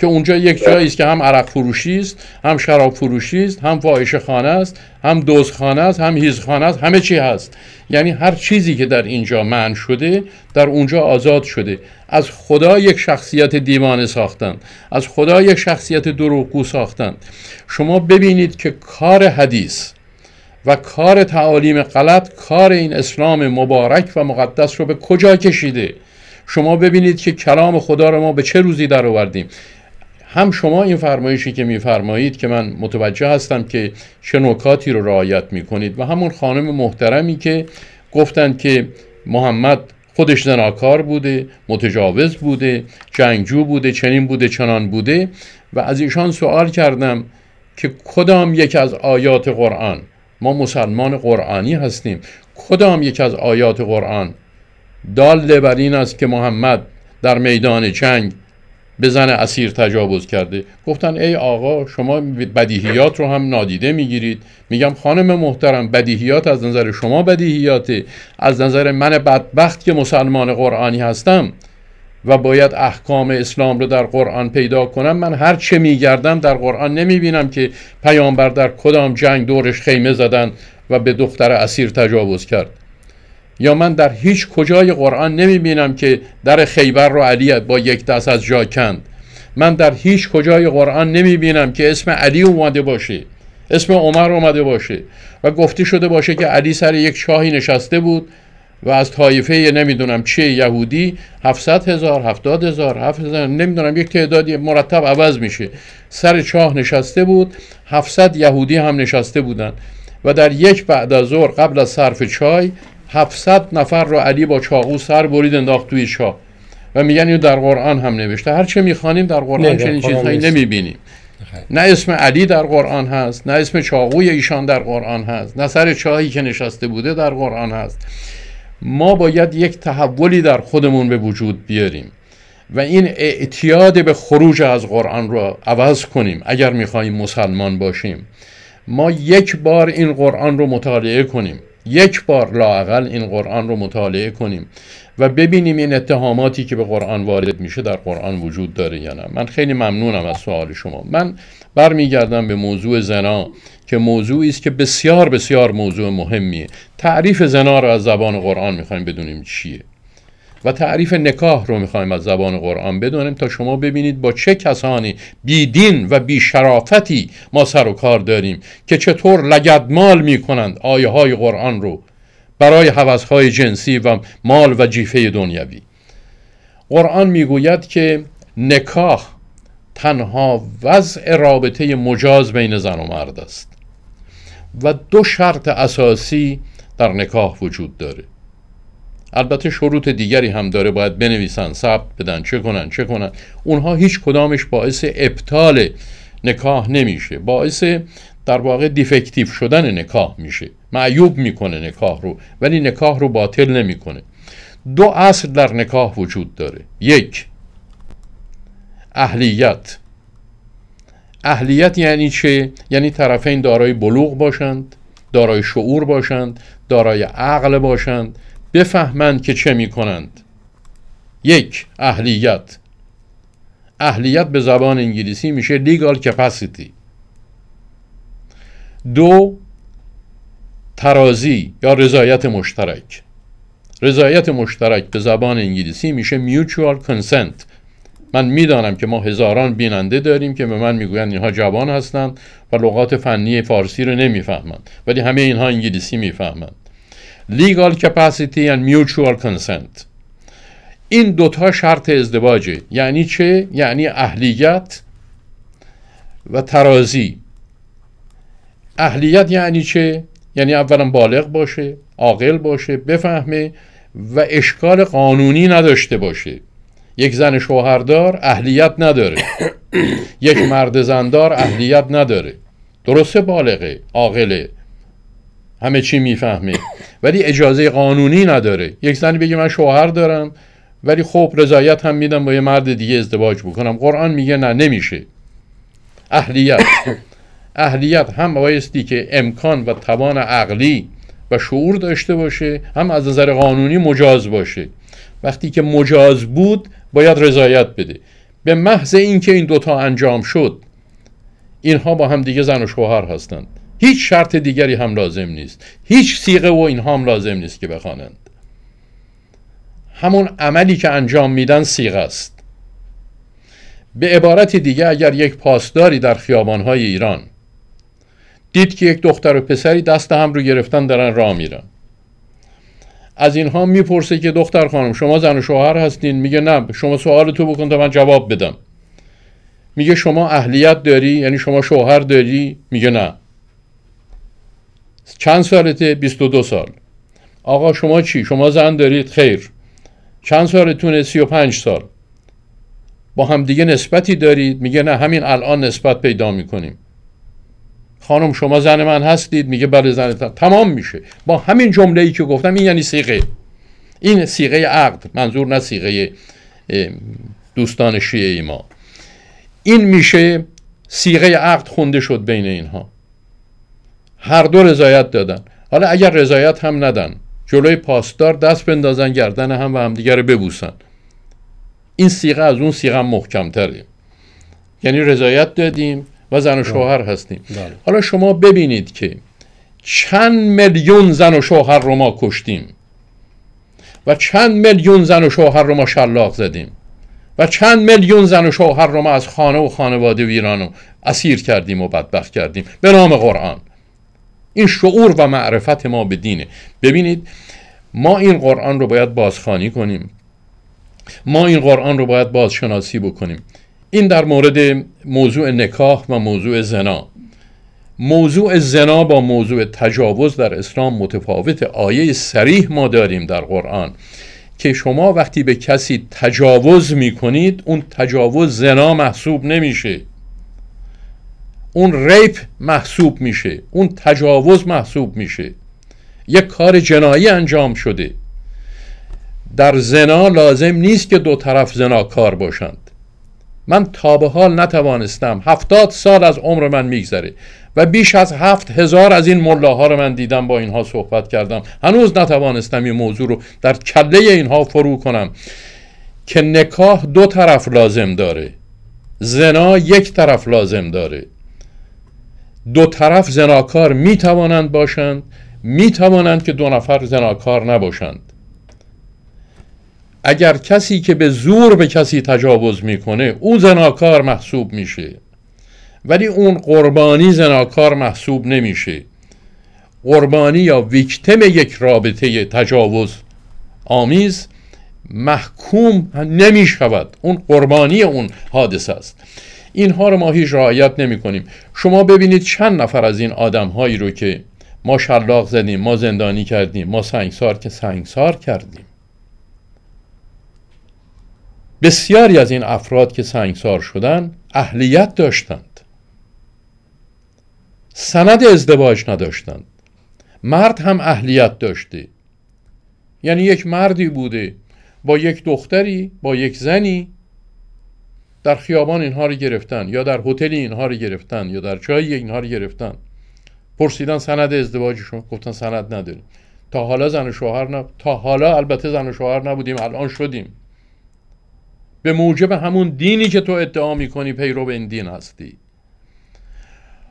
که اونجا یک جایی است که هم عرق فروشی است هم شراب فروشی است هم فاحشه خانه است هم خانه است هم هیز خانه است همه چی هست. یعنی هر چیزی که در اینجا من شده در اونجا آزاد شده. از خدا یک شخصیت دیوانه ساختن از خدا یک شخصیت دروغگو ساختن. شما ببینید که کار حدیث و کار تعالیم غلط کار این اسلام مبارک و مقدس رو به کجا کشیده؟ شما ببینید که کلام خدا رو ما به چه روزی در آوردیم هم شما این فرمایشی که میفرمایید که من متوجه هستم که چه نکاتی رو رعایت می‌کنید و همون خانم محترمی که گفتند که محمد خودش زناکار بوده متجاوز بوده جنگجو بوده چنین بوده چنان بوده و از ایشان سوال کردم که کدام یک از آیات قرآن؟ ما مسلمان قرآنی هستیم. کدام یک از آیات قرآن دال بر این است که محمد در میدان جنگ به زن اسیر تجاوز کرده. گفتن ای آقا شما بدیهیات رو هم نادیده می‌گیرید. میگم خانم محترم بدیهیات از نظر شما بدیهیاته. از نظر من بدبخت که مسلمان قرآنی هستم و باید احکام اسلام رو در قرآن پیدا کنم من هر چه میگردم در قرآن نمی‌بینم که پیامبر در کدام جنگ دورش خیمه زدن و به دختر اسیر تجاوز کرد. یا من در هیچ کجای قرآن نمی بینم که در خیبر رو علی با یک دست از جا کند. من در هیچ کجای قرآن نمی بینم که اسم علی اومده باشه اسم عمر اومده باشه و گفته شده باشه که علی سر یک شاهی نشسته بود و از طایفه نمی‌دونم چه یهودی 700 هزار 70 هزار 7 هزار نمی‌دونم یک تعدادی مرتب عوض میشه. سر چاه نشسته بود 700 یهودی هم نشسته بودن و در یک بعد از ظهر قبل از صرف چای 700 نفر رو علی با چاقو سر برید انداخت توی چاه و میگن اینو در قرآن هم نوشته. هر چه می‌خوانیم در قرآن چنین چیزهایی نمی‌بینیم. نه اسم علی در قرآن هست نه اسم چاقوی ایشان در قرآن هست نه سر چاهی که نشسته بوده در قرآن هست. ما باید یک تحولی در خودمون به وجود بیاریم و این اعتیاد به خروج از قرآن رو عوض کنیم اگر می‌خواهیم مسلمان باشیم. ما یک بار این قرآن رو مطالعه کنیم. یک بار لاقل این قرآن رو مطالعه کنیم و ببینیم این اتهاماتی که به قرآن وارد میشه در قرآن وجود داره یا نه. من خیلی ممنونم از سوال شما. من برمیگردم به موضوع زنا که موضوعی است که بسیار بسیار موضوع مهمیه. تعریف زنا رو از زبان قرآن می‌خوایم بدونیم چیه. و تعریف نکاح رو می‌خوایم از زبان قرآن بدونیم تا شما ببینید با چه کسانی بی دین و بی شرافتی ما سر و کار داریم که چطور لگدمال می‌کنند آیه های قرآن رو برای حوض های جنسی و مال و جیفه دنیوی قرآن می‌گوید که نکاح تنها وضع رابطه مجاز بین زن و مرد است و دو شرط اساسی در نکاح وجود داره. البته شروط دیگری هم داره باید بنویسن ثبت بدن چه کنن چه کنن. اونها هیچ کدامش باعث ابطال نکاح نمیشه. باعث در واقع دیفکتیو شدن نکاح میشه. معیوب می‌کنه نکاح رو ولی نکاح رو باطل نمی‌کنه. دو اصل در نکاح وجود داره. یک اهلیت. اهلیت یعنی چه؟ یعنی طرفین دارای بلوغ باشند دارای شعور باشند دارای عقل باشند بفهمند که چه می‌کنند. یک اهلیت. اهلیت به زبان انگلیسی میشه legal capacity. دو ترازی یا رضایت مشترک. رضایت مشترک به زبان انگلیسی میشه mutual consent. من می‌دانم که ما هزاران بیننده داریم که به من می‌گویند اینها جوان هستند و لغات فنی فارسی رو نمی‌فهمند ولی همه اینها انگلیسی می‌فهمند. Legal capacity and mutual consent. این دوتا شرط ازدواجه. یعنی چه؟ یعنی اهلیت و ترازی. اهلیت یعنی چه؟ یعنی اولا بالغ باشه عاقل باشه بفهمه و اشکال قانونی نداشته باشه. یک زن شوهردار اهلیت نداره. (coughs) یک مرد زندار اهلیت نداره. درسته بالغه عاقله. همه چی می‌فهمه ولی اجازه قانونی نداره. یک زنی بگه من شوهر دارم ولی خب رضایت هم میدم با یه مرد دیگه ازدواج بکنم. قرآن میگه نه نمیشه. اهلیت. اهلیت هم بایستی که امکان و توان عقلی و شعور داشته باشه هم از نظر قانونی مجاز باشه. وقتی که مجاز بود باید رضایت بده. به محض اینکه این دوتا انجام شد اینها با هم دیگه زن و شوهر هستند. هیچ شرط دیگری هم لازم نیست. هیچ سیغه و اینها هم لازم نیست که بخوانند. همون عملی که انجام میدن سیغه است. به عبارت دیگه اگر یک پاسداری در خیابانهای ایران دید که یک دختر و پسری دست هم رو گرفتن دارن راه میرن. از اینها می‌پرسه که دختر خانم شما زن و شوهر هستین؟ میگه نه شما سوال تو بکن تا من جواب بدم. میگه شما اهلیت داری؟ یعنی شما شوهر داری؟ میگه نه. چند سالته؟ 22 سال. آقا شما چی؟ شما زن دارید؟ خیر. چند سالتونه؟ 35 سال. با هم دیگه نسبتی دارید؟ میگه نه همین الان نسبت پیدا می‌کنیم. خانم شما زن من هستید؟ میگه بله زن تمام میشه. با همین جمله ای که گفتم این یعنی سیغه. این سیغه عقد. منظور نه سیغه دوستان شیعه ما. این میشه سیغه عقد خونده شد بین اینها. هر دو رضایت دادن. حالا اگر رضایت هم ندن جلوی پاسدار دست بندازن گردن هم و همدیگه رو ببوسن. این سیغه از اون سیغه محکمتره یعنی رضایت دادیم و زن و شوهر هستیم. بله. حالا شما ببینید که چند میلیون زن و شوهر رو ما کشتیم و چند میلیون زن و شوهر رو ما شلاق زدیم و چند میلیون زن و شوهر رو ما از خانه و خانواده ویران اسیر کردیم و بدبخت کردیم. به نام قرآن. این شعور و معرفت ما به دینه. ببینید ما این قرآن رو باید بازخانی کنیم. ما این قرآن رو باید بازشناسی بکنیم. این در مورد موضوع نکاح و موضوع زنا. موضوع زنا با موضوع تجاوز در اسلام متفاوت آیه سریح ما داریم در قرآن که شما وقتی به کسی تجاوز می کنید اون تجاوز زنا محسوب نمیشه. اون ریپ محسوب میشه اون تجاوز محسوب میشه. یک کار جنایی انجام شده. در زنا لازم نیست که دو طرف زناکار باشند. من تا به حال نتوانستم هفتاد سال از عمر من میگذره و بیش از هفت هزار از این ملاها رو من دیدم با اینها صحبت کردم. هنوز نتوانستم این موضوع رو در کله اینها فرو کنم. که نکاح دو طرف لازم داره. زنا یک طرف لازم داره. دو طرف زناکار می توانند باشند می توانند که دو نفر زناکار نباشند. اگر کسی که به زور به کسی تجاوز می‌کنه او زناکار محسوب میشه. ولی اون قربانی زناکار محسوب نمیشه. قربانی یا ویکتم یک رابطه تجاوز آمیز محکوم نمی شود اون قربانی اون حادثه است. اینها رو ما هیچ رعایت نمی کنیم شما ببینید چند نفر از این آدم هایی رو که ما شلاق زدیم ما زندانی کردیم ما سنگسار که سنگسار کردیم. بسیاری از این افراد که سنگسار شدن اهلیت داشتند. سند ازدواج نداشتند. مرد هم اهلیت داشته. یعنی یک مردی بوده با یک دختری با یک زنی در خیابان اینها رو گرفتن یا در هتلی اینها رو گرفتن یا در جایی اینها رو گرفتن. پرسیدن سند ازدواجشون گفتن سند نداریم. تا حالا زن و شوهر نب... تا حالا البته زن و شوهر نبودیم الان شدیم. به موجب همون دینی که تو ادعا می‌کنی پیرو به این دین هستی.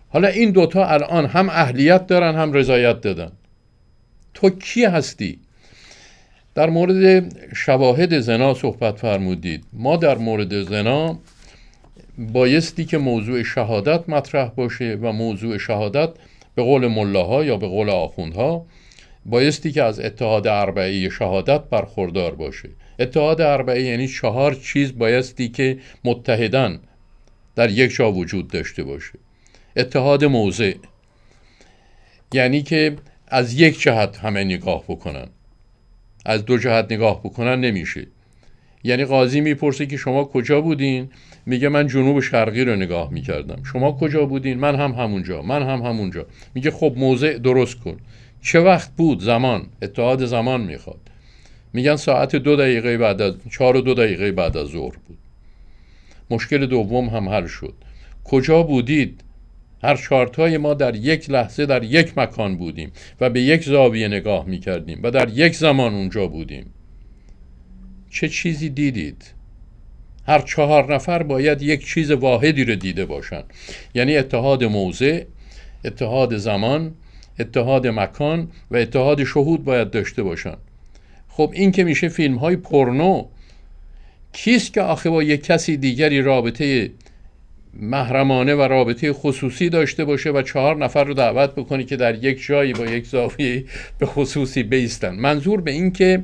حالا این دوتا الان هم اهلیت دارن هم رضایت دادن. تو کی هستی؟ در مورد شواهد زنا صحبت فرمودید. ما در مورد زنا بایستی که موضوع شهادت مطرح باشه و موضوع شهادت به قول ملاها یا به قول آخوندها بایستی که از اتحاد اربعی شهادت برخوردار باشه. اتحاد اربعی یعنی چهار چیز بایستی که متحدن در یک جا وجود داشته باشه. اتحاد موضع یعنی که از یک جهت همه نگاه بکنن. از دو جهت نگاه بکنن نمیشه. یعنی قاضی می‌پرسه که شما کجا بودین؟ میگه من جنوب شرقی رو نگاه می‌کردم. شما کجا بودین؟ من هم همونجا من هم همونجا. میگه خب موضع درست کن. چه وقت بود؟ زمان. اتحاد زمان می‌خواد. میگن ساعت دو دقیقه بعد از چهار و دو دقیقه بعد از ظهر بود. مشکل دوم هم حل شد. کجا بودید؟ هر چارتای ما در یک لحظه در یک مکان بودیم و به یک زاویه نگاه می کردیم و در یک زمان اونجا بودیم. چه چیزی دیدید؟ هر چهار نفر باید یک چیز واحدی رو دیده باشند یعنی اتحاد موضع اتحاد زمان اتحاد مکان و اتحاد شهود باید داشته باشند خب این که میشه فیلم های پورنو کیست که آخه با یک کسی دیگری رابطه محرمانه و رابطه خصوصی داشته باشه و چهار نفر رو دعوت بکنی که در یک جایی با یک زاویه به خصوصی بیستن. منظور به این که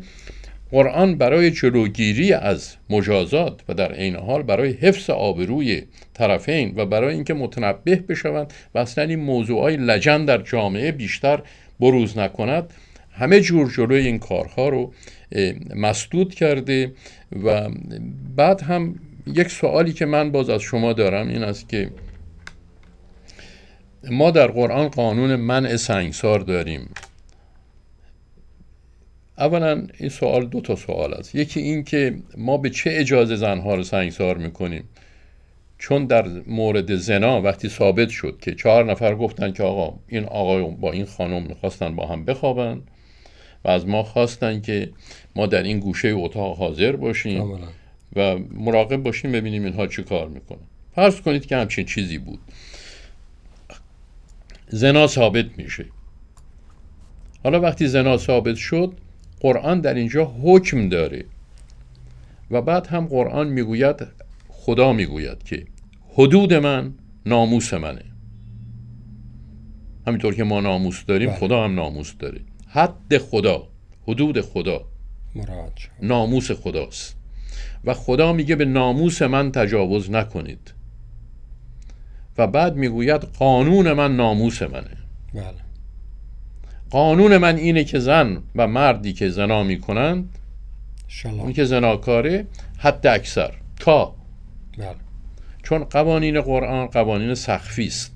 قرآن برای جلوگیری از مجازات و در عین حال برای حفظ آبروی طرفین و برای اینکه متنبه بشوند و اصلا این موضوعهای لجن در جامعه بیشتر بروز نکند همه جور جلوی این کارها رو مسدود کرده و بعد هم یک سوالی که من باز از شما دارم این است که ما در قرآن قانون منع سنگسار داریم. اولا این سوال دو تا سوال است. یکی این که ما به چه اجازه زنها رو سنگسار می‌کنیم؟ چون در مورد زنا وقتی ثابت شد که چهار نفر گفتن که آقا این آقا با این خانم می‌خواستن با هم بخوابن و از ما خواستن که ما در این گوشه اتاق حاضر باشیم. و مراقب باشیم ببینیم اینها چی کار می‌کنن. فرض کنید که همچین چیزی بود. زنا ثابت میشه. حالا وقتی زنا ثابت شد قرآن در اینجا حکم داره. و بعد هم قرآن می‌گوید خدا می‌گوید که حدود من ناموس منه. همینطور که ما ناموس داریم بله. خدا هم ناموس داره. حد خدا حدود خدا. ناموس خداست. و خدا میگه به ناموس من تجاوز نکنید. و بعد می‌گوید قانون من ناموس منه. بله. قانون من اینه که زن و مردی که زنا می‌کنند اون که زناکاره حد اکثر تا. بله. چون قوانین قرآن قوانین سقفی است.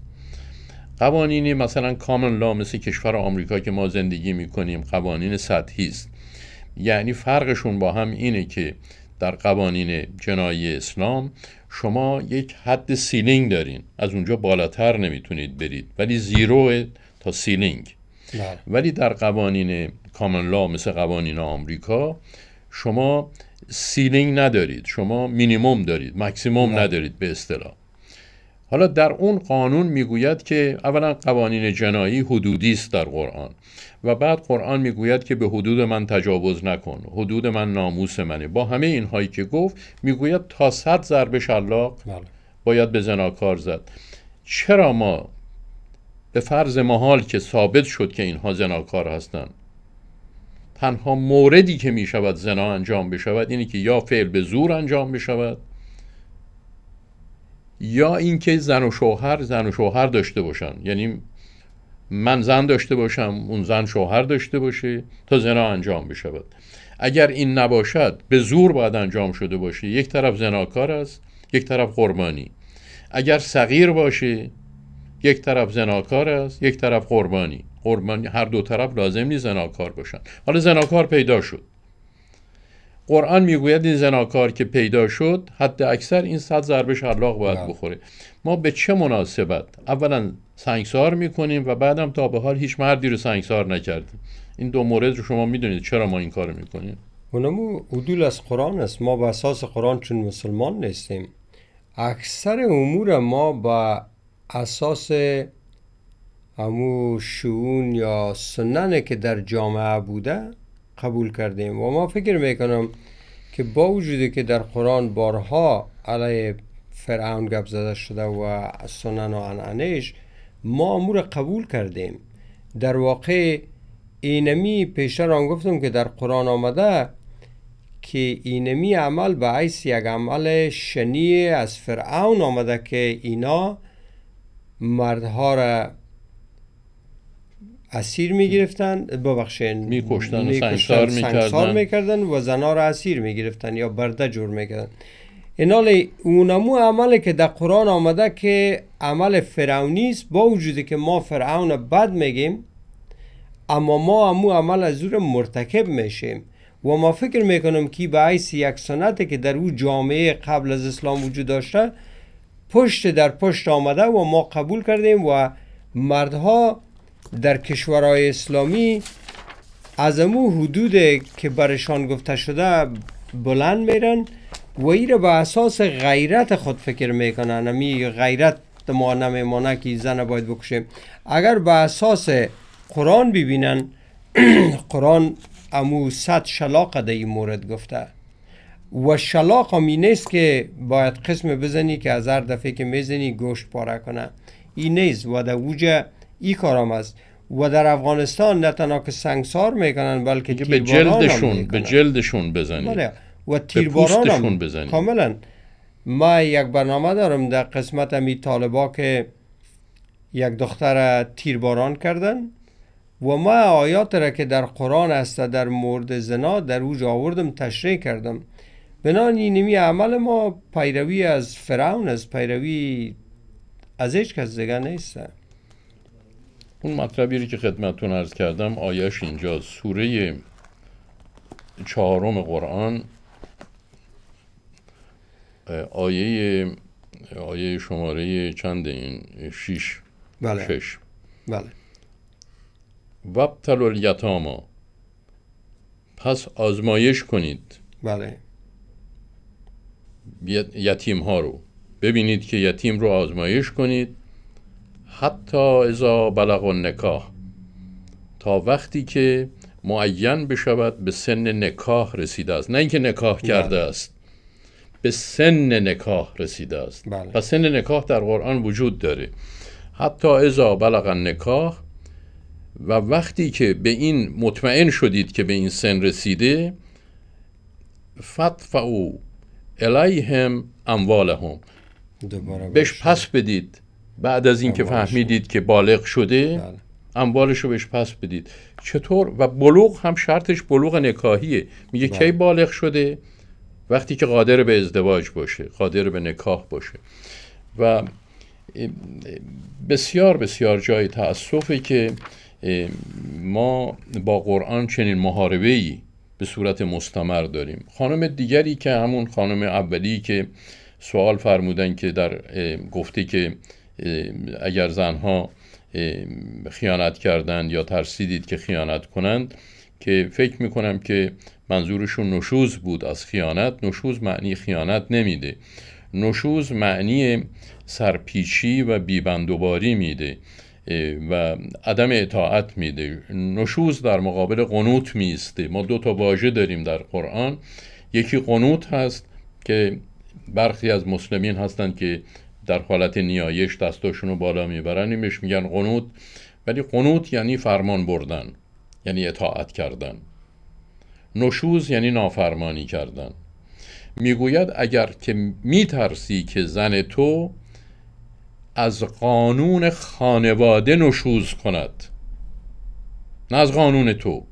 قوانینی مثلا common law مثل کشور آمریکا که ما زندگی می‌کنیم قوانین سطحی است. یعنی فرقشون با هم اینه که در قوانین جنایی اسلام شما یک حد ceiling دارین. از اونجا بالاتر نمی‌تونید برید. ولی zero تا ceiling. بله. ولی در قوانین common law مثل قوانین آمریکا شما ceiling ندارید. شما مینیموم دارید. مکسیموم بله. ندارید به اصطلاح. حالا در اون قانون می‌گوید که اولا قوانین جنایی حدودی است در قرآن و بعد قرآن می‌گوید که به حدود من تجاوز نکن حدود من ناموس منه با همه اینهایی که گفت می‌گوید تا صد ضرب شلاق بله. باید به زناکار زد چرا ما به فرض محال که ثابت شد که اینها زناکار هستند تنها موردی که می شود زنا انجام بشود اینه که یا فعل به زور انجام بشود یا اینکه زن و شوهر زن و شوهر داشته باشن. یعنی من زن داشته باشم اون زن شوهر داشته باشه تا زنا انجام بشود. اگر این نباشد به زور باید انجام شده باشه. یک طرف زناکار است یک طرف قربانی. اگر صغیر باشه یک طرف زناکار است یک طرف قربانی. قربانی هر دو طرف لازم نیست زناکار باشن. حالا زناکار پیدا شد. قرآن می‌گوید این زناکار که پیدا شد حد اکثر این صد ضربه شلاق باید بله. بخوره. ما به چه مناسبت؟ اولا سنگسار می‌کنیم و بعدم تا به حال هیچ مردی رو سنگسار نکردیم. این دو مورد رو شما می‌دونید چرا ما این کار می‌کنیم. اونمو عدول از قرآن است. ما به اساس قرآن چون مسلمان نیستیم. اکثر امور ما با اساس همو شعون یا سننه که در جامعه بوده قبول کردیم. و ما فکر می‌کنم که با وجودی که در قرآن بارها علیه فرعون گپ زده شده و سنن و انعنش ما امور قبول کردیم. در واقع اینمی پیشتر آن گفتم که در قرآن آمده که اینمی عمل به عیس یک عمل شنی از فرعون آمده که اینا مردها را اسیر می‌گرفتن ببخشین میکشتن و سنگسار می‌کردن. می‌کردن و زنا را اسیر می‌گرفتن یا برده جور می‌کردن. اینال اونمو عملی که در قرآن آمده که عمل فرعونی است با وجودی که ما فرعون بد میگیم اما ما امو عمل از زور مرتکب میشیم. و ما فکر می‌کنم که به عیس یک سنتی که در او جامعه قبل از اسلام وجود داشته پشت در پشت آمده و ما قبول کردیم و مردها در کشورهای اسلامی از امو حدود که برشان گفته شده بلند میرن و ایره به اساس غیرت خود فکر می‌کنن. امی غیرت ما نمیمانه که زن باید بکشیم اگر به اساس قرآن ببینن (clears throat) قرآن امو صد شلاق در این مورد گفته. و شلاق هم نیست که باید قسم بزنی که از هر دفعه که می‌زنی گوشت پاره کنه. این نیست. و در وجه ای کارم است و در افغانستان نه تنها که سنگسار می‌کنن بلکه به جلدشون به جلدشون بزنید. بله. و تیرباران هم کاملا. ما یک برنامه دارم در قسمت امی طالبا که یک دختر تیرباران کردن و ما آیات را که در قرآن است در مورد زنا در اوج آوردم تشریح کردم. بنابراین نمی عمل ما پیروی از فرعون از پیروی از هیچ کس دیگه نیست. اون مطلبی که خدمتون ارز کردم آیش اینجا سوره چهارم قرآن آیه آیه شماره چند این؟ شیش. بله. شش. بله. وابتل الیتاما. پس آزمایش کنید. بله. یتیم ها رو. ببینید که یتیم رو آزمایش کنید. حتی ازا بلغ نکاح تا وقتی که معین بشود به سن نکاح رسیده است. نه اینکه نکاح کرده بله. است. به سن نکاح رسیده است. بله. پس سن نکاح در قرآن وجود داره. حتی ازا بلغ نکاح و وقتی که به این مطمئن شدید که به این سن رسیده فتفعو الیهم اموالهم. بهش پس بدید. بعد از اینکه فهمیدید که بالغ شده بله. اموالش رو بهش پس بدید. چطور؟ و بلوغ هم شرطش بلوغ نکاهیه میگه بله. کی بالغ شده؟ وقتی که قادر به ازدواج باشه قادر به نکاح باشه. و بسیار بسیار جای تأسفه که ما با قرآن چنین محاربه ای به صورت مستمر داریم. خانم دیگری که همون خانم اولی که سوال فرمودن که در گفته که اگر زنها خیانت کردند یا ترسیدید که خیانت کنند که فکر می‌کنم که منظورشون نشوز بود از خیانت. نشوز معنی خیانت نمیده. نشوز معنی سرپیچی و بیبندوباری میده و عدم اطاعت میده. نشوز در مقابل قنوت میسته ما دو تا واژه داریم در قرآن. یکی قنوت هست که برخی از مسلمین هستند که در حالت نیایش دستاشون رو بالا می‌برن ایمش میگن قنوت. ولی قنوت یعنی فرمان بردن یعنی اطاعت کردن. نشوز یعنی نافرمانی کردن. می‌گوید اگر که میترسی که زن تو از قانون خانواده نشوز کند. نه از قانون تو.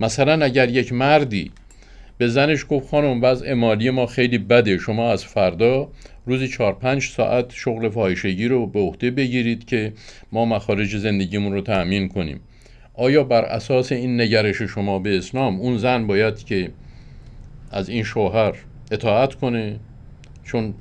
مثلا اگر یک مردی به زنش گفت خانم وضع مالی ما خیلی بده شما از فردا روزی چهار پنج ساعت شغل فاحشگی رو به عهده بگیرید که ما مخارج زندگیمون رو تأمین کنیم. آیا بر اساس این نگرش شما به اسلام اون زن باید که از این شوهر اطاعت کنه؟ چون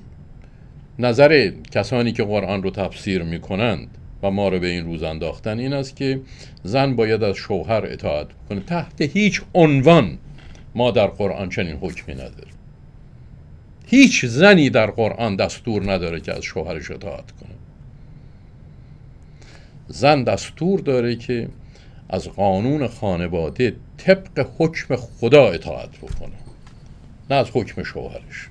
نظر کسانی که قرآن رو تفسیر می کنند و ما رو به این روز انداختن این است که زن باید از شوهر اطاعت کنه تحت هیچ عنوان ما در قرآن چنین حکمی نداریم. هیچ زنی در قرآن دستور نداره که از شوهرش اطاعت کنه. زن دستور داره که از قانون خانواده طبق حکم خدا اطاعت بکنه نه از حکم شوهرش.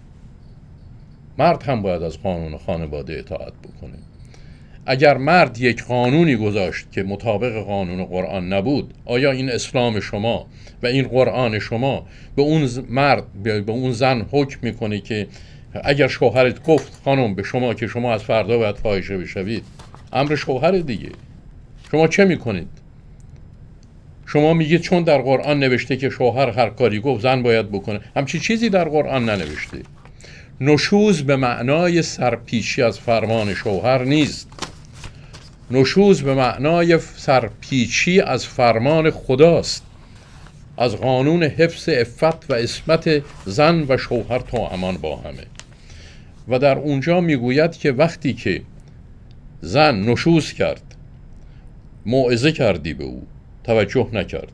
مرد هم باید از قانون خانواده اطاعت بکنه. اگر مرد یک قانونی گذاشت که مطابق قانون قرآن نبود آیا این اسلام شما و این قرآن شما به اون مرد به اون زن حکم می‌کنه که اگر شوهرت گفت خانم به شما که شما از فردا باید فاحشه بشوید؟ امر شوهر دیگه. شما چه می‌کنید؟ شما میگید چون در قرآن نوشته که شوهر هر کاری گفت زن باید بکنه. همچی چیزی در قرآن ننوشته. نشوز به معنای سرپیچی از فرمان شوهر نیست. نشوز به معنای سرپیچی از فرمان خداست از قانون حفظ افت و اسمت زن و شوهر تا امان با همه. و در اونجا می‌گوید که وقتی که زن نشوز کرد موعظه کردی به او توجه نکرد.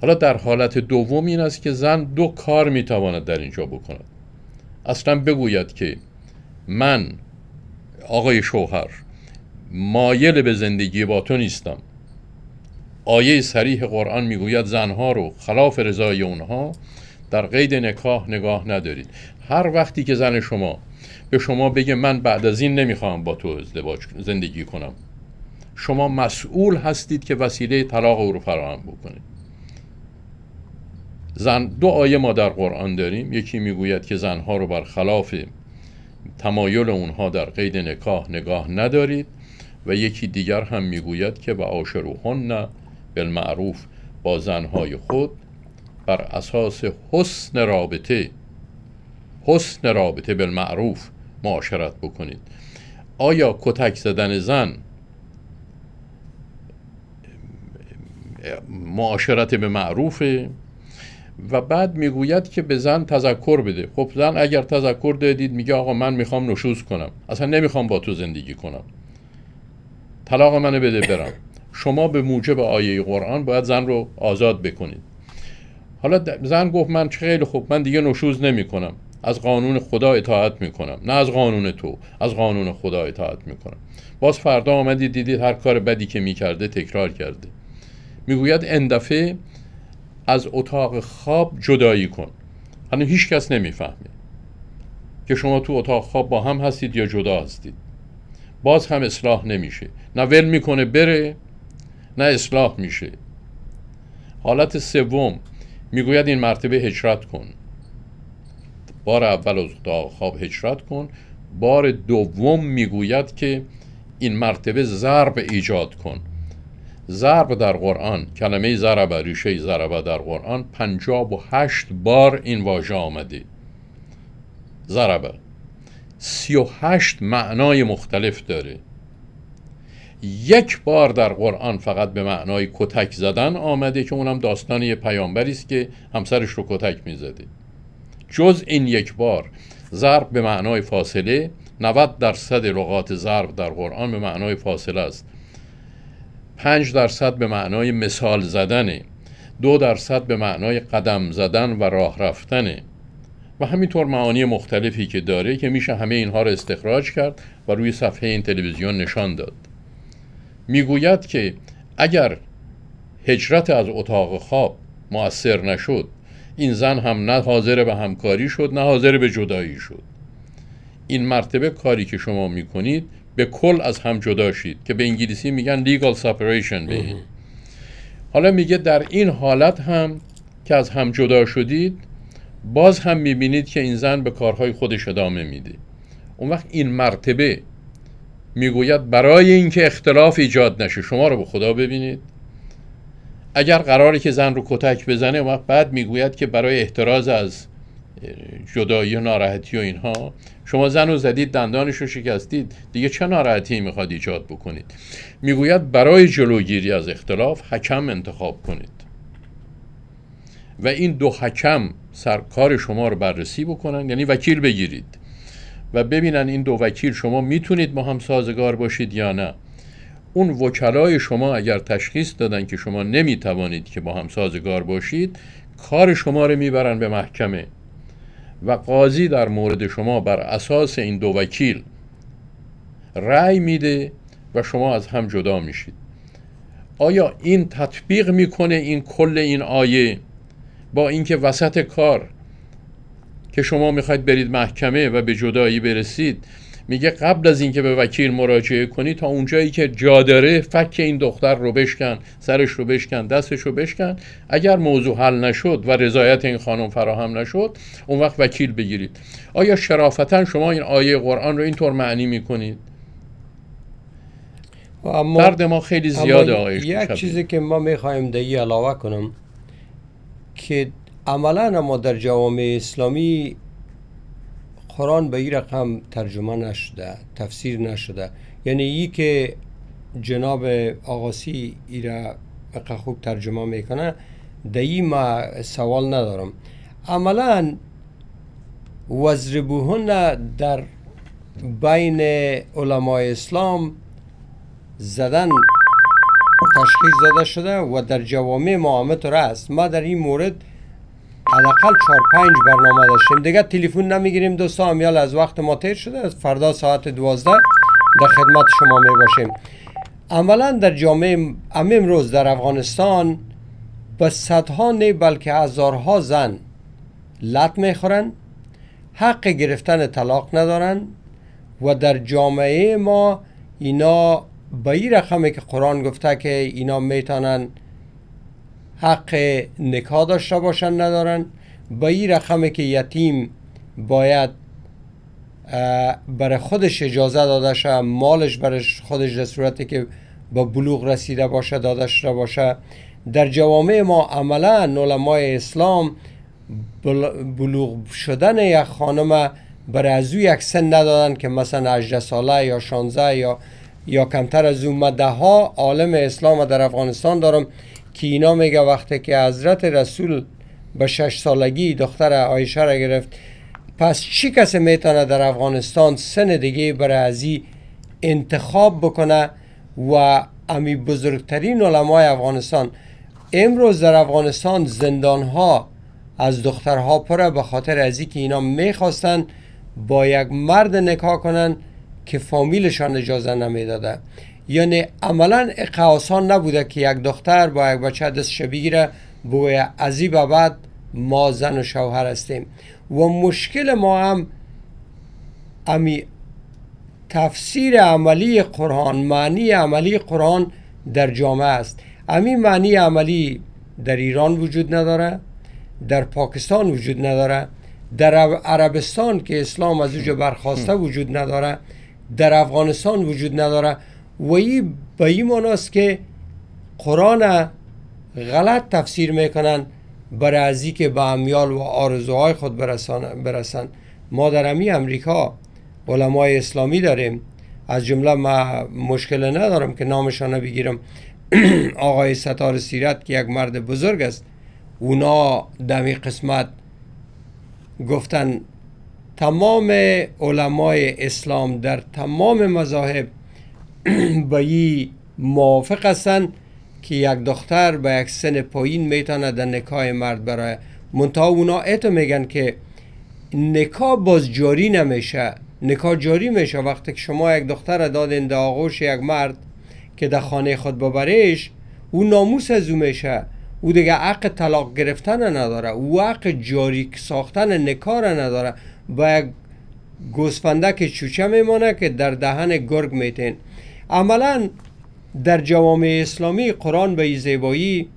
حالا در حالت دوم این است که زن دو کار می‌تواند در اینجا بکند. اصلا بگوید که من آقای شوهر مایل به زندگی با تو نیستم. آیه سریح قرآن می‌گوید زنها رو خلاف رضای اونها در قید نکاح نگاه ندارید. هر وقتی که زن شما به شما بگه من بعد از این نمی‌خوام با تو ازدواج زندگی کنم شما مسئول هستید که وسیله طلاق او رو فراهم بکنید. زن دو آیه ما در قرآن داریم. یکی می‌گوید که زنها رو بر خلاف تمایل اونها در قید نکاح نگاه ندارید و یکی دیگر هم می‌گوید که و آشروهن بالمعروف با زنهای خود بر اساس حسن رابطه حسن رابطه بالمعروف معاشرت بکنید. آیا کتک زدن زن معاشرت به معروفه؟ و بعد می‌گوید که به زن تذکر بده. خب زن اگر تذکر دادید میگه آقا من می‌خوام نشوز کنم. اصلا نمی‌خوام با تو زندگی کنم. طلاق منو بده برم. شما به موجب آیه قرآن باید زن رو آزاد بکنید. حالا زن گفت من خیلی خوب من دیگه نشوز نمی کنم از قانون خدا اطاعت می‌کنم. نه از قانون تو از قانون خدا اطاعت می‌کنم. باز فردا آمدید دیدید هر کار بدی که می‌کرده تکرار کرده. می‌گوید اندفعه از اتاق خواب جدایی کن. هنوز هیچ کس نمی‌فهمه که شما تو اتاق خواب با هم هستید یا جدا هستید. باز هم اصلاح نمیشه. نه ول می‌کنه بره نه اصلاح میشه. حالت سوم می‌گوید این مرتبه هجرت کن. بار اول از اتاق خواب هجرت کن. بار دوم می‌گوید که این مرتبه ضرب ایجاد کن. ضرب در قرآن کلمه ضرب ریشه ضرب در قرآن پنجاب و هشت بار این واژه آمده. ضرب. سی و هشت معنای مختلف داره. یک بار در قرآن فقط به معنای کتک زدن آمده که اونم داستان یه پیامبری است که همسرش رو کتک می‌زده. جز این یک بار ضرب به معنای فاصله 90 درصد لغات ضرب در قرآن به معنای فاصله است. پنج درصد به معنای مثال زدنه. دو درصد به معنای قدم زدن و راه رفتنه. و همینطور معانی مختلفی که داره که میشه همه اینها رو استخراج کرد و روی صفحه این تلویزیون نشان داد. می‌گوید که اگر هجرت از اتاق خواب مؤثر نشد این زن هم نه حاضر به همکاری شد نه حاضر به جدایی شد. این مرتبه کاری که شما می‌کنید به کل از هم جدا شید که به انگلیسی میگن legal separation به حالا میگه در این حالت هم که از هم جدا شدید باز هم می‌بینید که این زن به کارهای خودش ادامه میده. اون وقت این مرتبه می‌گوید برای اینکه اختلاف ایجاد نشه شما رو به خدا ببینید. اگر قراره که زن رو کتک بزنه وقت بعد می‌گوید که برای احتراز از جدایی و ناراحتی و اینها. شما زن رو زدید دندانش رو شکستید. دیگه چه ناراحتی می‌خواد ایجاد بکنید؟ می‌گوید برای جلوگیری از اختلاف حکم انتخاب کنید. و این دو حکم سرکار شما رو بررسی بکنن یعنی وکیل بگیرید. و ببینن این دو وکیل شما می‌تونید با هم سازگار باشید یا نه. اون وکلای شما اگر تشخیص دادن که شما نمی‌توانید که با هم سازگار باشید کار شما رو می‌برن به محکمه. و قاضی در مورد شما بر اساس این دو وکیل رأی میده و شما از هم جدا میشید. آیا این تطبیق می‌کنه این کل این آیه با اینکه وسط کار که شما می‌خواید برید محکمه و به جدایی برسید میگه قبل از اینکه به وکیل مراجعه کنی تا اونجایی که جا داره فک این دختر رو بشکن سرش رو بشکن دستش رو بشکن. اگر موضوع حل نشد و رضایت این خانم فراهم نشد اون وقت وکیل بگیرید. آیا شرافتا شما این آیه قرآن رو اینطور معنی می‌کنید؟ اما درد ما خیلی زیاده آقای یک چیزی که ما می‌خوایم دهی علاوه کنم که عملا ما در جوامع اسلامی قرآن به این رقم ترجمه نشده تفسیر نشده. یعنی ای که جناب آقاسی ای را خوب ترجمه می‌کنه در ما سوال ندارم. عملا وزربوهن در بین علمای اسلام زدن تشخیص داده شده و در جوامع ما است. ما در این مورد حداقل چهار پنج برنامه داشتیم. دیگه تلفن نمی‌گیریم دوستا امیال از وقت ما تیر شده. فردا ساعت دوازده در خدمت شما می باشیم. اولا در جامعه امروز در افغانستان به صدها نه بلکه هزارها زن لط می‌خورن حق گرفتن طلاق ندارن و در جامعه ما اینا به این رقمی که قرآن گفته که اینا می‌تونن حق نکاح داشته باشن ندارن. با این رقمی که یتیم باید برای خودش اجازه داده شه مالش برای خودش در صورتی که با بلوغ رسیده باشه داده شده باشه. در جوامع ما عملا علمای اسلام بلوغ شدن یک خانم برای از او یک سن ندادن که مثلا 18 ساله یا 16 یا یا کمتر از اون مده ها عالم اسلام در افغانستان دارم. که اینا میگه وقتی که حضرت رسول به شش سالگی دختر آیشه را گرفت پس چی کسی می‌تونه در افغانستان سن دیگه برای ازی انتخاب بکنه و امی بزرگترین علمای افغانستان امروز در افغانستان زندان ها از دخترها پره به خاطر ازی که اینا می‌خواستن با یک مرد نکاح کنن که فامیلشان اجازه نمی‌داده یعنی عملا آسان نبوده که یک دختر با یک بچه دستش بگیره بگوی ازی به بعد ما زن و شوهر هستیم. و مشکل ما هم امی تفسیر عملی قرآن معنی عملی قرآن در جامعه است. امی معنی عملی در ایران وجود نداره در پاکستان وجود نداره در عربستان که اسلام از اوجا برخواسته وجود نداره در افغانستان وجود نداره. و ای به این معناست که قرآن غلط تفسیر می‌کنن برای ازی که به امیال و آرزوهای خود برسن, برسن. ما در امی امریکا علمای اسلامی داریم. از جمله ما مشکل ندارم که نامشان بگیرم. (clears throat) آقای ستار سیرت که یک مرد بزرگ است اونا دمی قسمت گفتن تمام علمای اسلام در تمام مذاهب به این موافق هستند که یک دختر به یک سن پایین می‌تونه در نکاح مرد برای منتها اونا ایتو میگن که نکاح باز جاری نمیشه. نکاح جاری میشه. وقتی که شما یک دختر دادین در آغوش یک مرد که در خانه خود ببریش او ناموس از او میشه. او دیگه حق طلاق گرفتن نداره. او حق جاری ساختن نکار نداره. با یک گوسفنده که چوچه میمانه که در دهن گرگ میتین. عملا در جوامع اسلامی قرآن به زیبایی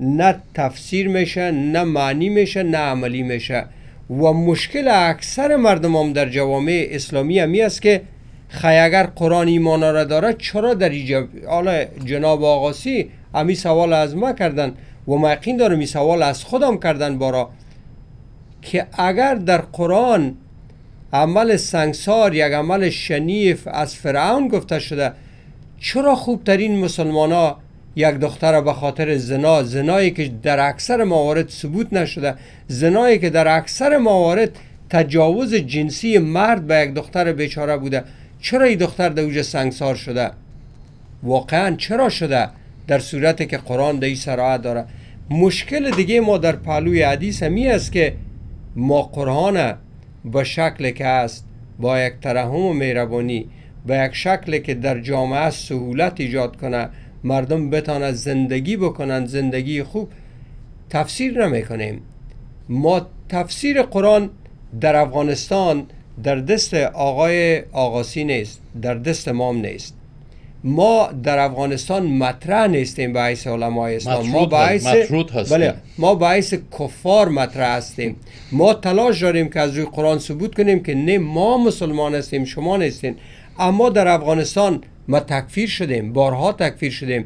نه تفسیر میشه نه معنی میشه نه عملی میشه. و مشکل اکثر مردم هم در جوامع اسلامی همی است که خی اگر قرآن ایمان را داره چرا در حالا جناب آقاسی امی سوال از ما کردن و ما یقین دارم این سوال از خودم کردن بارا که اگر در قرآن عمل سنگسار یک عمل شنیف از فرعون گفته شده. چرا خوبترین مسلمان ها یک دختر به خاطر زنا زنایی که در اکثر موارد ثبوت نشده زنایی که در اکثر موارد تجاوز جنسی مرد به یک دختر بیچاره بوده چرا این دختر در اوج سنگسار شده؟ واقعا چرا شده؟ در صورتی که قرآن در این داره. مشکل دیگه ما در پهلوی حدیث همی است که ما قرآن به شکل که است با یک ترحم و مهربانی به یک شکل که در جامعه سهولت ایجاد کنه. مردم بتانند زندگی بکنند زندگی خوب تفسیر نمی‌کنیم. ما تفسیر قرآن در افغانستان در دست آقای آقاسی نیست در دست مام نیست. ما در افغانستان مطرح نیستیم به حیث علمای اسلام. ما باعث بله ما باعث کفار مطرح هستیم. ما تلاش داریم که از روی قرآن ثبوت کنیم که نه ما مسلمان هستیم شما نیستین. اما در افغانستان ما تکفیر شدیم بارها تکفیر شدیم.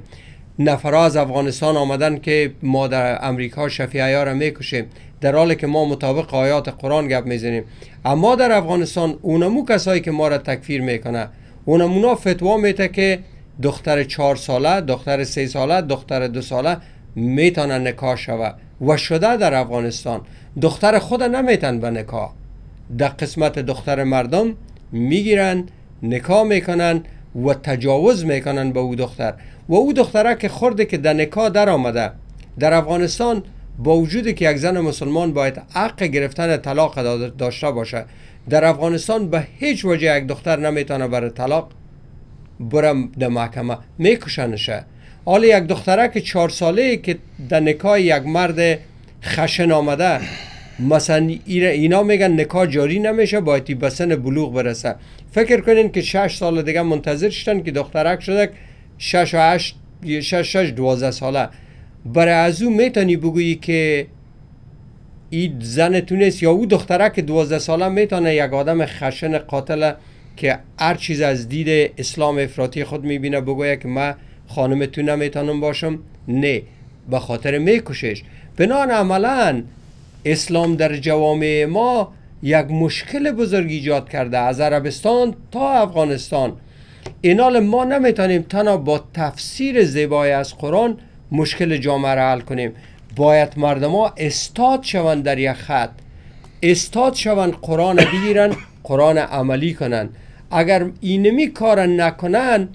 نفرها از افغانستان آمدن که ما در امریکا شفیع را می‌کشیم. در حالی که ما مطابق آیات قرآن گپ می‌زنیم. اما در افغانستان اونمو کسایی که ما را تکفیر می‌کنه. اونمونا فتوا میته که دختر چهار ساله دختر سه ساله دختر دو ساله می‌تونن نکاح شوه. و شده در افغانستان. دختر خود نمیتن به نکاح. در قسمت دختر مردم می‌گیرن نکاح می‌کنن و تجاوز می‌کنن به او دختر. و او دختره که خورده که در نکاح در آمده. در افغانستان با وجودی که یک زن مسلمان باید حق گرفتن طلاق داشته باشه. در افغانستان به هیچ وجه یک دختر نمی‌تونه برای طلاق برم در محکمه میکشنشه. حالا یک دختره که چهار ساله که در نکاح یک مرد خشن آمده مثلا اینا میگن نکاح جاری نمیشه باید به سن بلوغ برسه. فکر کنین که شش سال دیگه منتظر شدن که دخترک شده شش و هشت شش شش دوازده ساله. برای از او می‌تونی بگویی که این زن تونست یا او دختره که دوازده ساله می‌تونه یک آدم خشن قاتل که هر چیز از دید اسلام افراطی خود می‌بینه بگویه که من خانم تو نمی‌تونم باشم نه به خاطر میکشش. بنان عملا اسلام در جوامع ما یک مشکل بزرگ ایجاد کرده از عربستان تا افغانستان. اینال ما نمی‌تونیم تنها با تفسیر زیبای از قرآن مشکل جامعه را حل کنیم. باید مردم ها استاد شوند در یک خط. استاد شوند قرآن بگیرن قرآن عملی کنن. اگر اینمی کار نکنن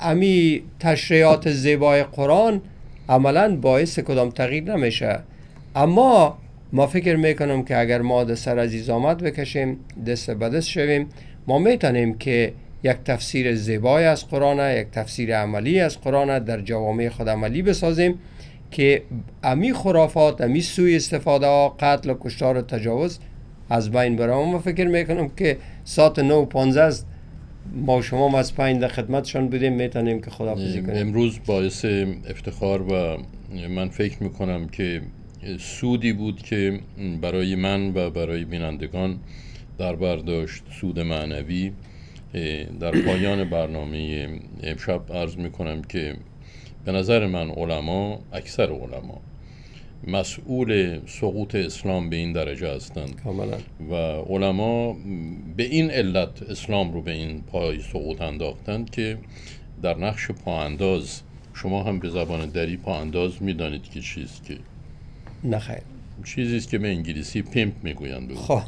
امی تشریعات زیبای قرآن عملا باعث کدام تغییر نمیشه. اما ما فکر می‌کنم که اگر ما دست سر عزیز آمد بکشیم دست به دست شویم ما می‌تونیم که یک تفسیر زیبای از قرآن یک تفسیر عملی از قرآن در جوامع خود عملی بسازیم. که امی خرافات امی سوی استفاده ها قتل و کشتار و تجاوز از بین برام ما فکر می‌کنم که ساعت 9 15 است. ما شما از پایین در خدمتشان بودیم. می‌تونیم که خدافزی کنیم. امروز باعث افتخار و من فکر می‌کنم که سودی بود که برای من و برای بینندگان در برداشت سود معنوی در پایان برنامه امشب عرض می‌کنم که به نظر من علما اکثر علما مسئول سقوط اسلام به این درجه هستند. و علما به این علت اسلام رو به این پای سقوط انداختند که در نقش پاانداز شما هم به زبان دری پاانداز می‌دانید که چیست که نخیر چیزی است که به انگلیسی پیمپ می‌گویند. خب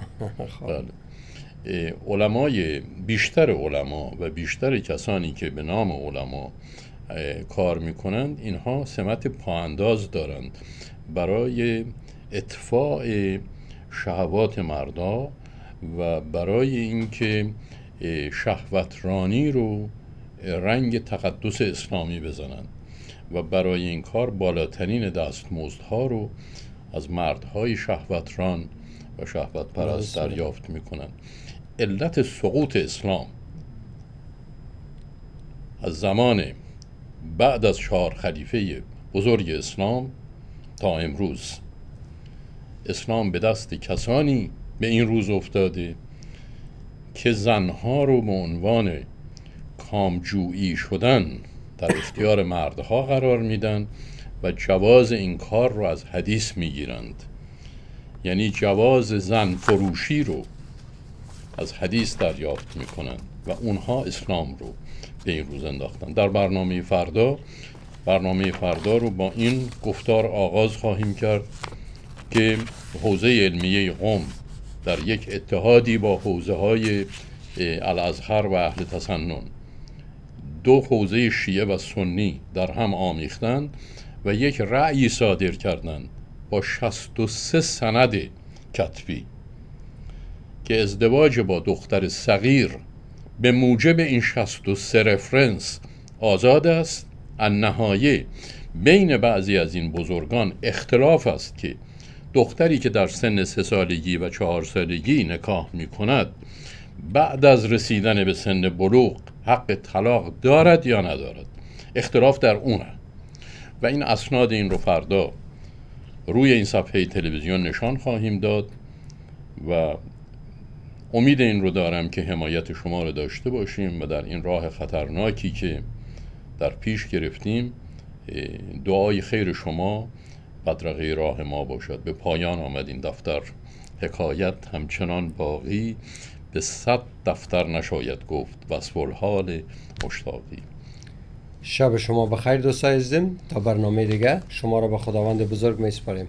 بله. علمای بیشتر علما و بیشتر کسانی که به نام علما کار می‌کنند اینها سمت پاانداز دارند. برای اطفاع شهوات مردا و برای اینکه شهوترانی رو رنگ تقدس اسلامی بزنند و برای این کار بالاترین دستمزدها رو از مردهای شهوتران و شهوت پرست دریافت می‌کنند. علت سقوط اسلام از زمان بعد از چهار خلیفه بزرگ اسلام تا امروز. اسلام به دست کسانی به این روز افتاده که زنها رو به عنوان کامجویی شدن در اختیار مردها قرار میدن و جواز این کار رو از حدیث می‌گیرند. یعنی جواز زن فروشی رو از حدیث دریافت می‌کنند و اونها اسلام رو به این روز انداختن. در برنامه فردا برنامه فردا رو با این گفتار آغاز خواهیم کرد که حوزه علمیه قوم در یک اتحادی با حوزه های الازهر و اهل تسنن دو حوزه شیعه و سنی در هم آمیختند و یک رأی صادر کردند با 63 سند کتبی که ازدواج با دختر صغیر به موجب این 63 رفرنس آزاد است. النهایه بین بعضی از این بزرگان اختلاف است که دختری که در سن سه سالگی و چهار سالگی نکاح می کند بعد از رسیدن به سن بلوغ حق طلاق دارد یا ندارد؟ اختلاف در اونه. و این اسناد این رو فردا روی این صفحه تلویزیون نشان خواهیم داد و امید این رو دارم که حمایت شما رو داشته باشیم و در این راه خطرناکی که در پیش گرفتیم دعای خیر شما بدرقه راه ما باشد. به پایان آمد این دفتر. حکایت همچنان باقی. به صد دفتر نشاید گفت وصف الحال مشتاقی. شب شما بخیر دوستای عزیزم. تا برنامه دیگه شما را به خداوند بزرگ می سپاریم